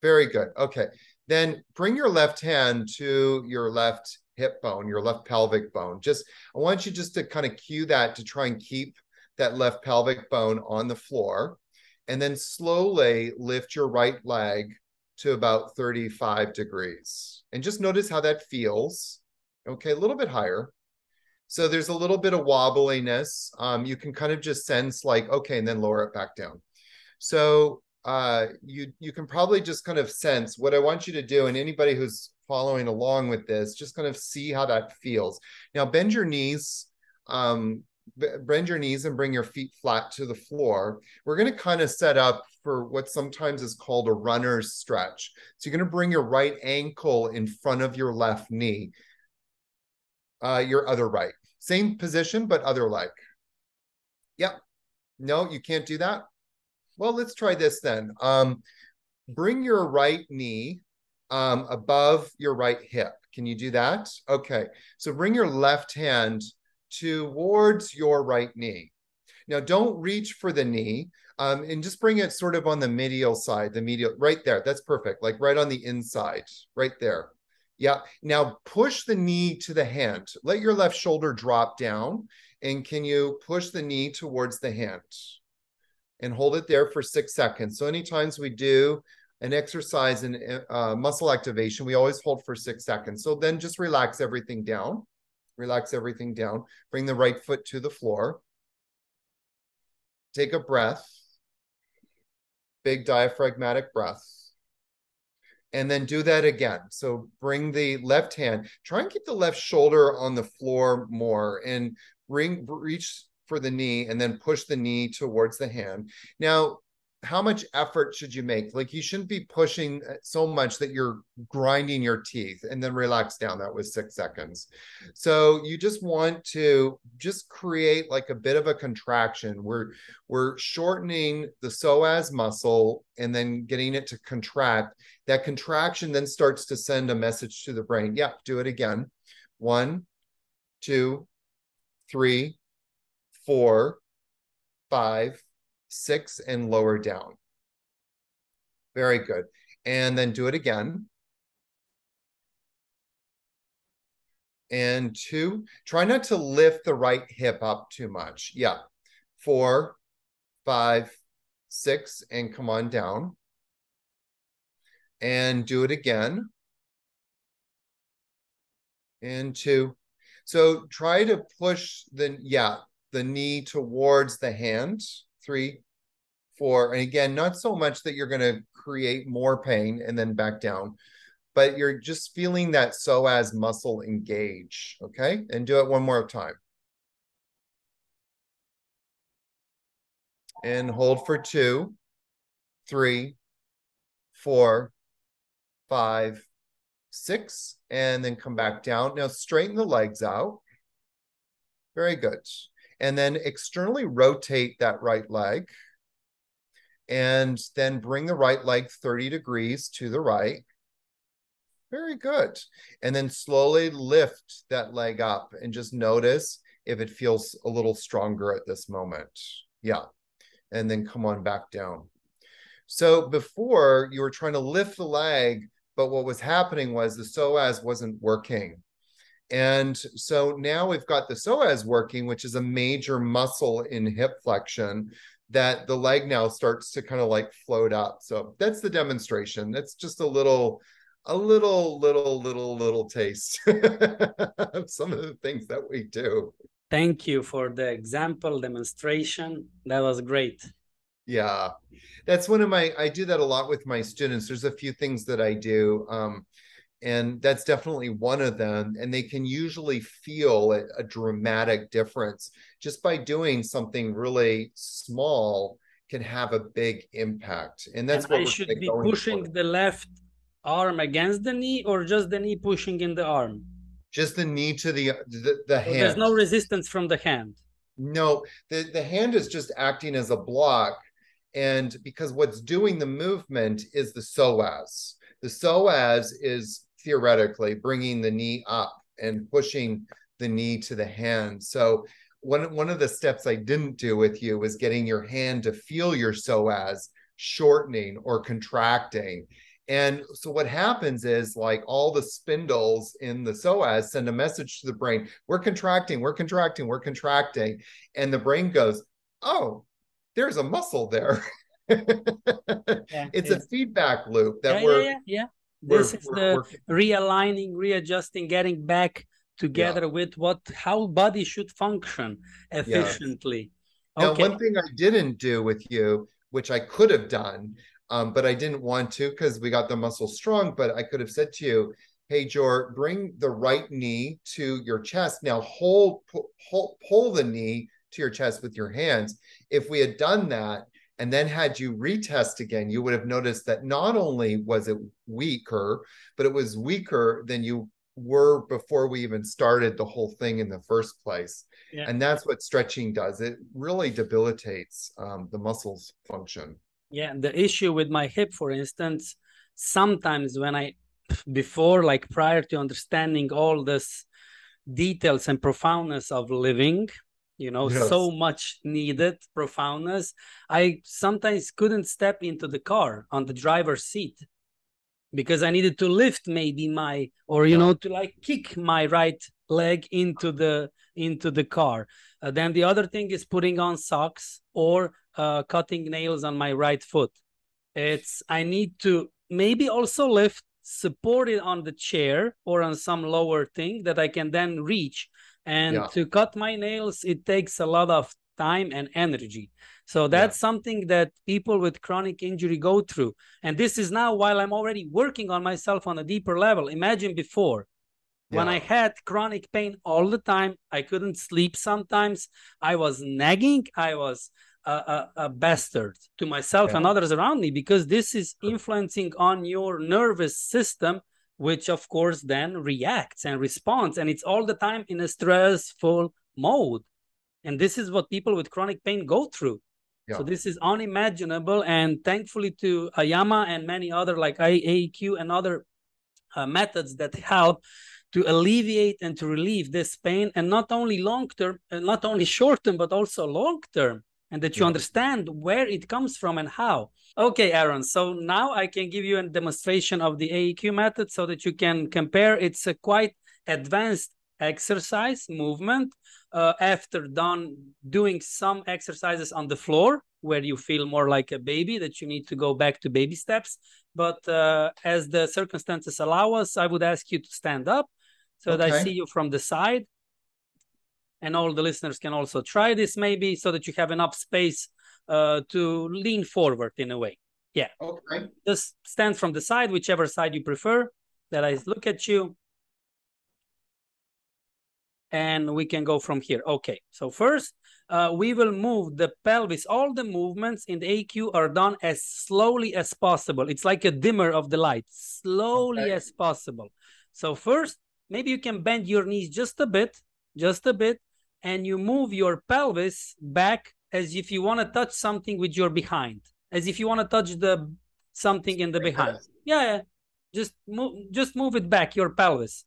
Very good. Okay. Then bring your left hand to your left hip bone, your left pelvic bone. Just I want you just to kind of cue that to try and keep that left pelvic bone on the floor. And then slowly lift your right leg to about 35 degrees. And just notice how that feels. Okay, a little bit higher. So there's a little bit of wobbliness. Um, you can kind of just sense like, okay, and then lower it back down. So uh, you you can probably just kind of sense what I want you to do, and anybody who's following along with this, just kind of see how that feels. Now, bend your knees um, bend your knees and bring your feet flat to the floor. We're going to kind of set up for what sometimes is called a runner's stretch. So you're going to bring your right ankle in front of your left knee, uh, your other right. Same position, but other leg. Yep. No, you can't do that. Well, let's try this then. Um, bring your right knee um, above your right hip. Can you do that? Okay. So bring your left hand towards your right knee. Now, don't reach for the knee um, and just bring it sort of on the medial side, the medial, right there. That's perfect. Like right on the inside, right there. Yeah. Now push the knee to the hand. Let your left shoulder drop down. And can you push the knee towards the hand and hold it there for six seconds? So, anytimes we do an exercise and uh, muscle activation, we always hold for six seconds. So, then just relax everything down. Relax everything down. Bring the right foot to the floor. Take a breath. Big diaphragmatic breath. And then do that again. So bring the left hand, try and keep the left shoulder on the floor more and bring reach for the knee and then push the knee towards the hand. Now, how much effort should you make? Like you shouldn't be pushing uh, so much that you're grinding your teeth and then relax down. That was six seconds. So you just want to just create like a bit of a contraction. We're we're shortening the psoas muscle and then getting it to contract. That contraction then starts to send a message to the brain. Yeah, do it again. One, two, three, four, five six and lower down. Very good. And then do it again. And two, try not to lift the right hip up too much. Yeah. Four, five, six, and come on down. And do it again. And two. So try to push the, yeah, the knee towards the hand three, four. And again, not so much that you're going to create more pain and then back down, but you're just feeling that psoas muscle engage. Okay. And do it one more time. And hold for two, three, four, five, six, and then come back down. Now straighten the legs out. Very good and then externally rotate that right leg and then bring the right leg 30 degrees to the right. Very good. And then slowly lift that leg up and just notice if it feels a little stronger at this moment. Yeah. And then come on back down. So before you were trying to lift the leg, but what was happening was the psoas wasn't working. And so now we've got the psoas working, which is a major muscle in hip flexion that the leg now starts to kind of like float up. So that's the demonstration. That's just a little, a little, little, little, little taste of some of the things that we do. Thank you for the example demonstration. That was great. Yeah, that's one of my, I do that a lot with my students. There's a few things that I do. Um, and that's definitely one of them and they can usually feel a, a, dramatic difference. Just by doing something really small can have a big impact and that's and what i should be pushing for. the left arm against the knee or just the knee pushing in the arm? Just the knee to the the, the hand there's no resistance from the hand? No the, the hand is just acting as a block and because what's doing the movement is the psoas. The psoas is theoretically bringing the knee up and pushing the knee to the hand. So one one of the steps I didn't do with you was getting your hand to feel your psoas shortening or contracting. And so what happens is like all the spindles in the psoas send a message to the brain, we're contracting, we're contracting, we're contracting. And the brain goes, oh, there's a muscle there. yeah, it's a feedback loop that yeah, we're yeah, this is the realigning readjusting getting back together yeah. with what how body should function efficiently yeah. okay. now one thing i didn't do with you which i could have done um, but i didn't want to because we got the muscle strong but i could have said to you hey, Jor, bring the right knee to your chest. Now hold, pull, pull the knee to your chest with your hands. If we had done that and then had you retest again, you would have noticed that not only was it weaker, but it was weaker than you were before we even started the whole thing in the first place. Yeah. And that's what stretching does. It really debilitates um, the muscles function. Yeah. The issue with my hip, for instance, sometimes when I, before, like prior to understanding all this details and profoundness of living, you know, yes. so much needed profoundness, I sometimes couldn't step into the car on the driver's seat because I needed to lift maybe my or you yeah. know to like kick my right leg into the into the car. Uh, then the other thing is putting on socks or uh, cutting nails on my right foot. It's I need to maybe also lift supported on the chair or on some lower thing that I can then reach. And yeah. to cut my nails, it takes a lot of time and energy. So that's yeah. something that people with chronic injury go through. And this is now while I'm already working on myself on a deeper level. Imagine before yeah. when I had chronic pain all the time, I couldn't sleep sometimes. I was nagging. I was a, a, a bastard to myself and others around me because this is influencing on your nervous system which of course then reacts and responds and it's all the time in a stressful mode. And this is what people with chronic pain go through. Yeah. so this is unimaginable and thankfully to ayama and many other like AEQ and other uh, methods that help to alleviate and to relieve this pain and not only long term and not only short term but also long term and that you yeah. understand where it comes from and how okay aaron so now i can give you a demonstration of the aeq method so that you can compare it's a quite advanced exercise movement uh, after done doing some exercises on the floor where you feel more like a baby that you need to go back to baby steps but uh, as the circumstances allow us i would ask you to stand up so okay. that i see you from the side and all the listeners can also try this maybe so that you have enough space uh, to lean forward in a way yeah okay just stand from the side whichever side you prefer that i look at you and we can go from here. Okay, so first uh, we will move the pelvis. All the movements in the AEQ are done as slowly as possible. It's like a dimmer of the light, slowly okay. as possible. So first, maybe you can bend your knees just a bit, just a bit, and you move your pelvis back as if you want to touch something with your behind, as if you want to touch the something in the behind. Yeah, yeah. Just move, just move it back, your pelvis.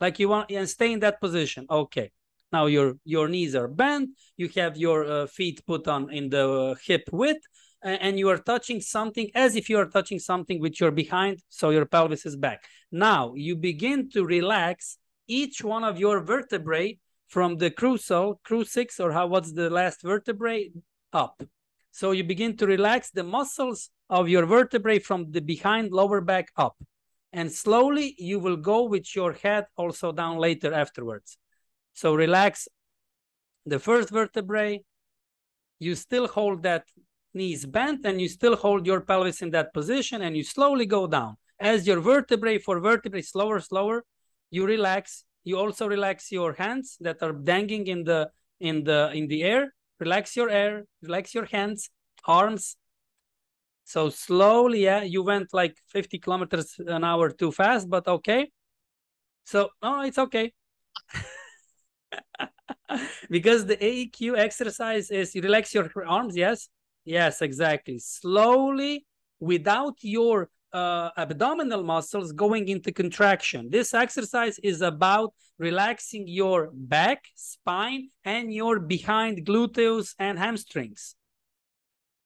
Like you want and stay in that position. Okay. Now your your knees are bent. You have your uh, feet put on in the uh, hip width and, and you are touching something as if you are touching something with your behind so your pelvis is back. Now you begin to relax each one of your vertebrae from the crucial crucix or how what's the last vertebrae up so you begin to relax the muscles of your vertebrae from the behind lower back up and slowly you will go with your head also down later afterwards. So relax the first vertebrae. You still hold that knees bent and you still hold your pelvis in that position and you slowly go down. As your vertebrae for vertebrae slower, slower, you relax. You also relax your hands that are dangling in the in the in the air. Relax your air, relax your hands, arms, so slowly, yeah, you went like 50 kilometers an hour too fast, but okay. So, no, it's okay. because the AEQ exercise is you relax your arms, yes? Yes, exactly. Slowly, without your uh, abdominal muscles going into contraction. This exercise is about relaxing your back, spine, and your behind gluteus and hamstrings.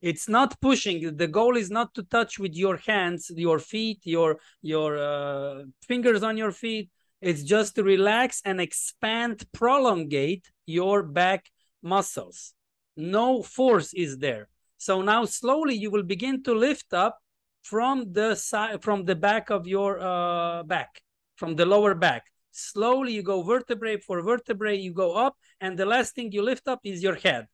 It's not pushing. The goal is not to touch with your hands your feet your your uh, fingers on your feet. It's just to relax and expand prolongate your back muscles. No force is there. So now slowly you will begin to lift up from the side from the back of your uh, back from the lower back slowly you go vertebrae for vertebrae you go up and the last thing you lift up is your head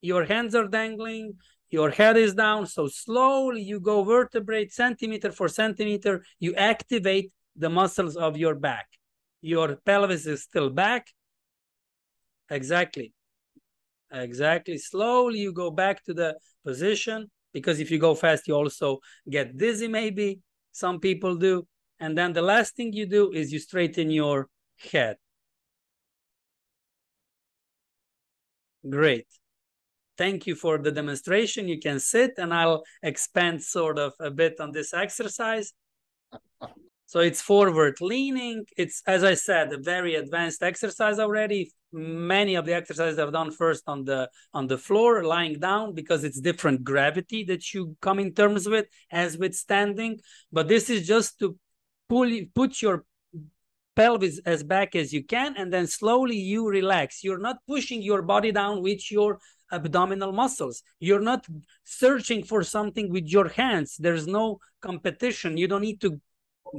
your hands are dangling your head is down. So slowly you go vertebrae centimeter for centimeter. You activate the muscles of your back. Your pelvis is still back. Exactly. Exactly. Slowly you go back to the position because if you go fast, you also get dizzy, maybe. Some people do. And then the last thing you do is you straighten your head. Great. Thank you for the demonstration. You can sit and I'll expand sort of a bit on this exercise. So it's forward leaning. It's, as I said, a very advanced exercise already. Many of the exercises I've done first on the on the floor, lying down, because it's different gravity that you come in terms with as with standing. But this is just to pull put your pelvis as back as you can, and then slowly you relax. You're not pushing your body down with your abdominal muscles. You're not searching for something with your hands. There's no competition. You don't need to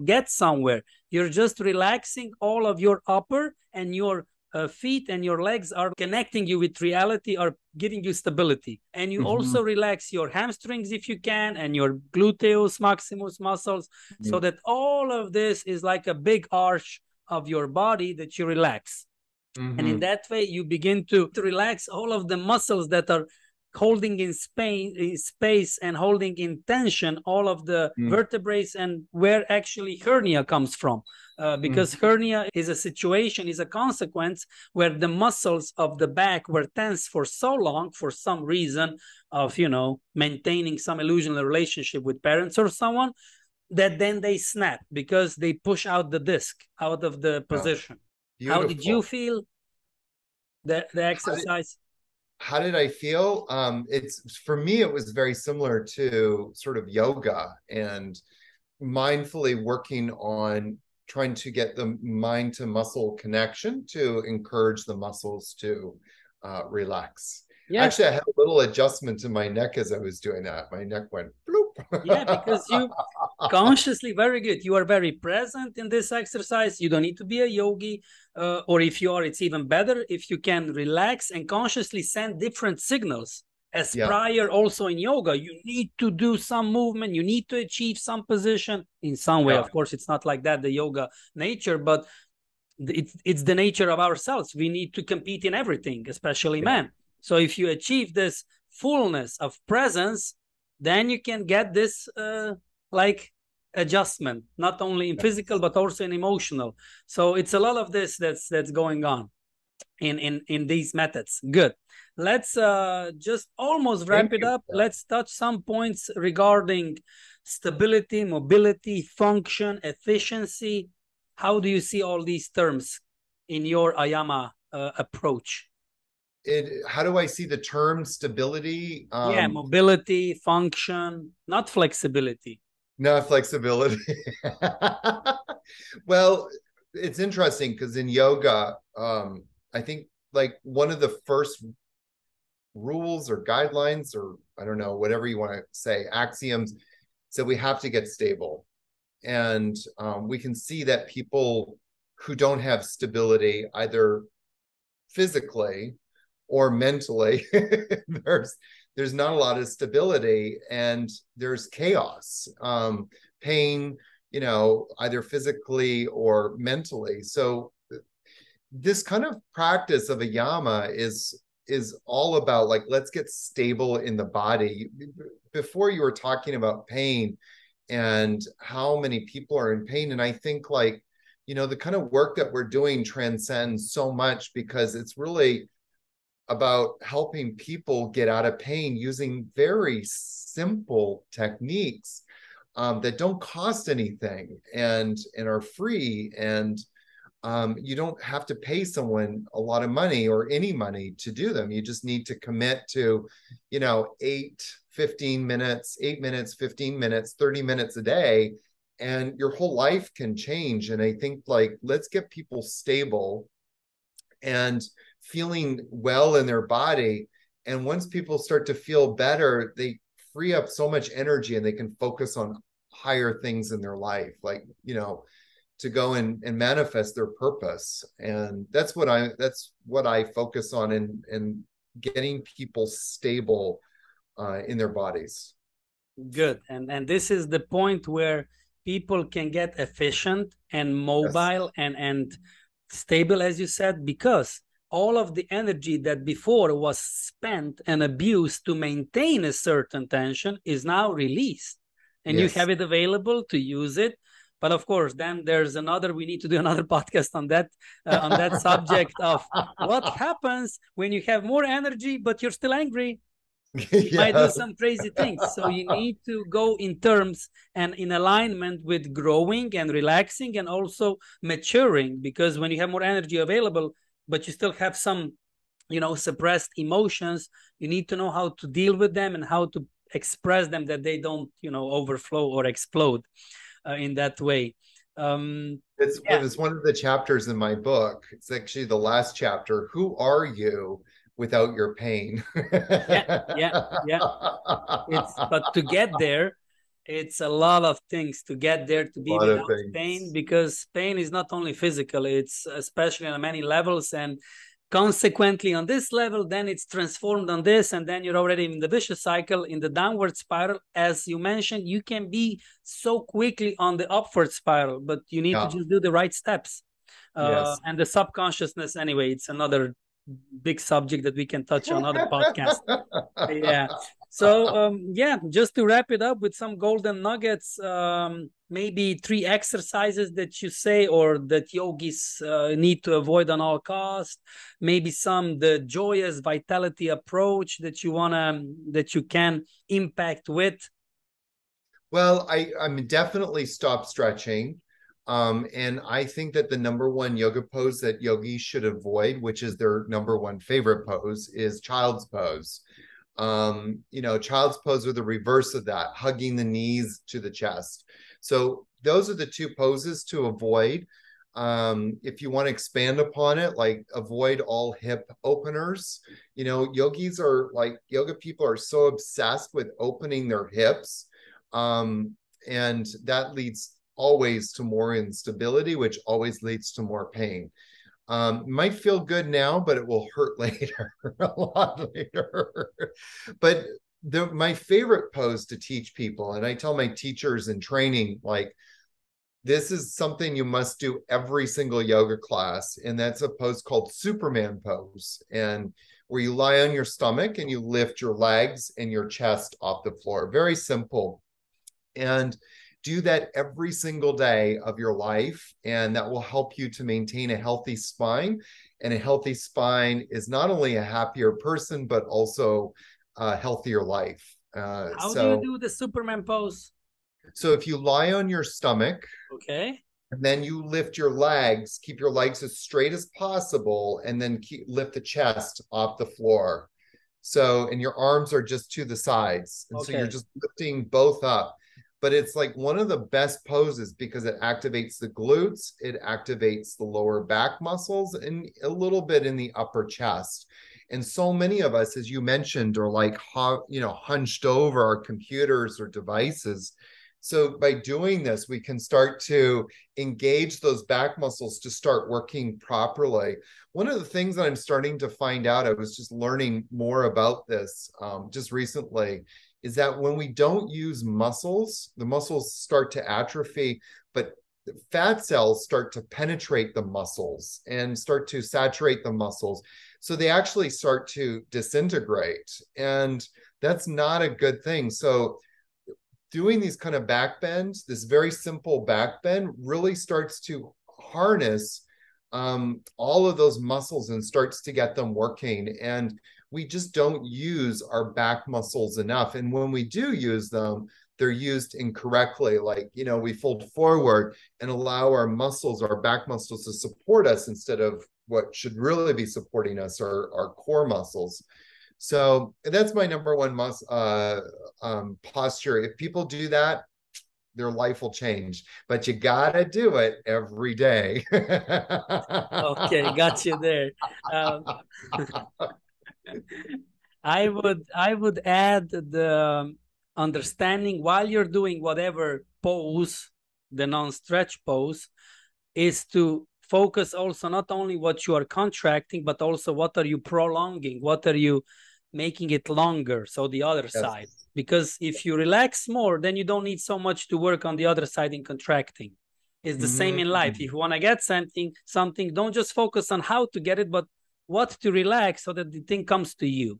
get somewhere. You're just relaxing all of your upper and your uh, feet and your legs are connecting you with reality are giving you stability and you mm-hmm. also relax your hamstrings if you can and your gluteus maximus muscles mm-hmm. so that all of this is like a big arch of your body that you relax mm-hmm. and in that way you begin to, to relax all of the muscles that are holding in space, in space and holding in tension all of the mm. vertebrae and where actually hernia comes from. Uh, because mm. hernia is a situation, is a consequence where the muscles of the back were tense for so long for some reason of, you know, maintaining some illusional relationship with parents or someone that then they snap because they push out the disc out of the position. How did you feel the, the exercise? How did I feel? Um, it's for me, it was very similar to sort of yoga and mindfully working on trying to get the mind to muscle connection to encourage the muscles to uh, relax. Yeah. Actually, I had a little adjustment in my neck as I was doing that. My neck went bloop. yeah, because you consciously very good. You are very present in this exercise. You don't need to be a yogi, uh, or if you are, it's even better if you can relax and consciously send different signals. As yeah. prior, also in yoga, you need to do some movement. You need to achieve some position in some way. Yeah. Of course, it's not like that the yoga nature, but it's it's the nature of ourselves. We need to compete in everything, especially yeah. men so if you achieve this fullness of presence, then you can get this uh, like adjustment, not only in physical but also in emotional. So it's a lot of this that's that's going on in in in these methods. Good. Let's uh, just almost wrap Thank it up. You. Let's touch some points regarding stability, mobility, function, efficiency. How do you see all these terms in your Ayama uh, approach? It how do i see the term stability um, yeah mobility function not flexibility. Not flexibility. Well it's interesting because in yoga um i think like one of the first rules or guidelines or i don't know whatever you want to say axioms so we have to get stable. And um, we can see that people who don't have stability either physically or mentally there's there's not a lot of stability and there's chaos um, pain you know either physically or mentally. So this kind of practice of Ayama is is all about like let's get stable in the body. Before you were talking about pain and how many people are in pain and i think like you know the kind of work that we're doing transcends so much because it's really about helping people get out of pain using very simple techniques um, that don't cost anything and and are free and um, you don't have to pay someone a lot of money or any money to do them. You just need to commit to you know 8 15 minutes 8 minutes 15 minutes 30 minutes a day and your whole life can change. And i think like let's get people stable and feeling well in their body. And once people start to feel better, they free up so much energy and they can focus on higher things in their life, like, you know, to go and, and manifest their purpose. And that's what I that's what I focus on in in getting people stable uh, in their bodies. Good. And and this is the point where people can get efficient and mobile yes. and and stable as you said because all of the energy that before was spent and abused to maintain a certain tension is now released. And yes. you have it available to use it. But of course then there's another we need to do another podcast on that uh, on that subject of what happens when you have more energy but you're still angry. You might do some crazy things. So you need to go in terms and in alignment with growing and relaxing and also maturing because when you have more energy available but you still have some you know suppressed emotions. You need to know how to deal with them and how to express them that they don't you know overflow or explode uh, in that way. Um it's, yeah. it's one of the chapters in my book. It's actually the last chapter. Who are you without your pain? Yeah yeah yeah. It's but to get there it's a lot of things to get there to be without pain because pain is not only physical it's especially on many levels and consequently on this level then it's transformed on this and then you're already in the vicious cycle in the downward spiral as you mentioned you can be so quickly on the upward spiral but you need yeah. to just do the right steps uh, yes. and the subconsciousness anyway it's another big subject that we can touch on other podcast yeah. So um, yeah just to wrap it up with some golden nuggets um, maybe three exercises that you say or that yogis uh, need to avoid on all cost maybe some the joyous vitality approach that you want to that you can impact with. Well i i'm definitely stop stretching um, and I think that the number one yoga pose that yogis should avoid, which is their number one favorite pose, is child's pose. Um, you know, child's pose or the reverse of that, hugging the knees to the chest. So those are the two poses to avoid. Um, if you want to expand upon it, like avoid all hip openers. You know, yogis are like yoga people are so obsessed with opening their hips. Um, and that leads always to more instability, which always leads to more pain. Um, might feel good now, but it will hurt later, a lot later. but the my favorite pose to teach people, and I tell my teachers in training, like this is something you must do every single yoga class, and that's a pose called Superman pose, and where you lie on your stomach and you lift your legs and your chest off the floor. Very simple, and do that every single day of your life, and that will help you to maintain a healthy spine. And a healthy spine is not only a happier person, but also a healthier life. Uh, How so, do you do the Superman pose? So if you lie on your stomach, okay, and then you lift your legs, keep your legs as straight as possible, and then keep, lift the chest off the floor. So, and your arms are just to the sides. And okay. so you're just lifting both up but it's like one of the best poses because it activates the glutes, it activates the lower back muscles, and a little bit in the upper chest. And so many of us, as you mentioned, are like, you know, hunched over our computers or devices. So by doing this, we can start to engage those back muscles to start working properly. One of the things that I'm starting to find out, I was just learning more about this um, just recently, is that when we don't use muscles, the muscles start to atrophy, but fat cells start to penetrate the muscles and start to saturate the muscles. So they actually start to disintegrate. And that's not a good thing. So doing these kind of back bends, this very simple back bend really starts to harness um, all of those muscles and starts to get them working. And we just don't use our back muscles enough. And when we do use them, they're used incorrectly. Like, you know, we fold forward and allow our muscles, our back muscles to support us instead of what should really be supporting us, our, our core muscles. So that's my number one mus- uh, um, posture. If people do that, their life will change, but you gotta do it every day. okay, got you there. Um, I would I would add the understanding while you're doing whatever pose, the non-stretch pose, is to focus also not only what you are contracting, but also what are you prolonging, what are you making it longer? So the other Yes. side. Because if you relax more then you don't need so much to work on the other side in contracting. It's the same in life. Mhm. if you want to get something something don't just focus on how to get it but what to relax so that the thing comes to you.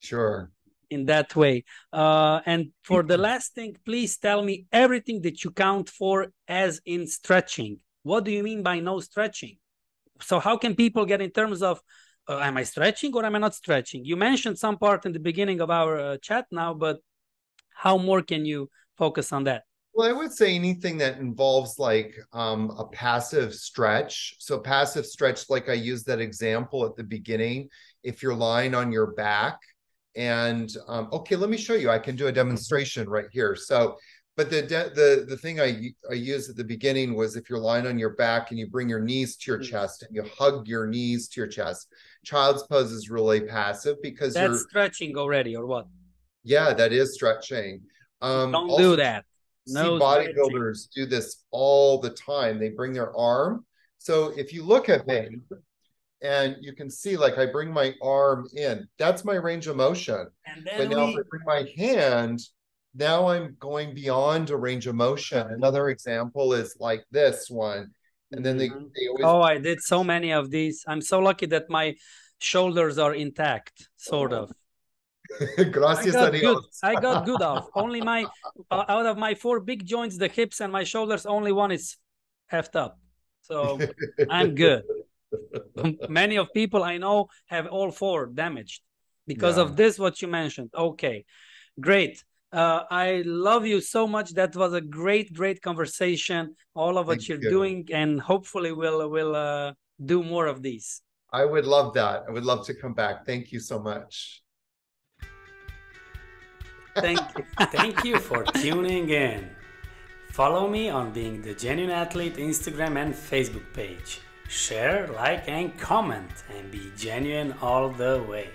Sure. in that way. Uh, and for the last thing please tell me everything that you count for as in stretching. What do you mean by no stretching? So how can people get in terms of uh, am i stretching or am i not stretching? You mentioned some part in the beginning of our uh, chat now but how more can you focus on that Well, I would say anything that involves like um, a passive stretch. So, passive stretch, like I used that example at the beginning, if you're lying on your back, and um, okay, let me show you. I can do a demonstration right here. So, but the de- the the thing I I used at the beginning was if you're lying on your back and you bring your knees to your Mm. chest and you hug your knees to your chest. Child's pose is really passive because that's you're stretching already or what yeah, that is stretching. Um, don't also, do that see bodybuilders do this all the time. They bring their arm. So if you look at me and you can see, like I bring my arm in, that's my range of motion. and But now we if I bring my hand, now I'm going beyond a range of motion. Another example is like this one. And then they, Mhm. they always Oh, I did so many of these. I'm so lucky that my shoulders are intact, sort of. I gracias a got good. I got good off. Only my out of my four big joints, the hips and my shoulders, only one is effed up. So I'm good. Many of people I know have all four damaged because Yeah. of this. What you mentioned. Okay, great. Uh, I love you so much. That was a great, great conversation. All of what Thank you're you. doing, and hopefully we'll we'll uh, do more of these. I would love that. I would love to come back. Thank you so much. Thank you. Thank you for tuning in. Follow me on Being the Genuine Athlete Instagram and Facebook page. Share, like, and comment, and be genuine all the way.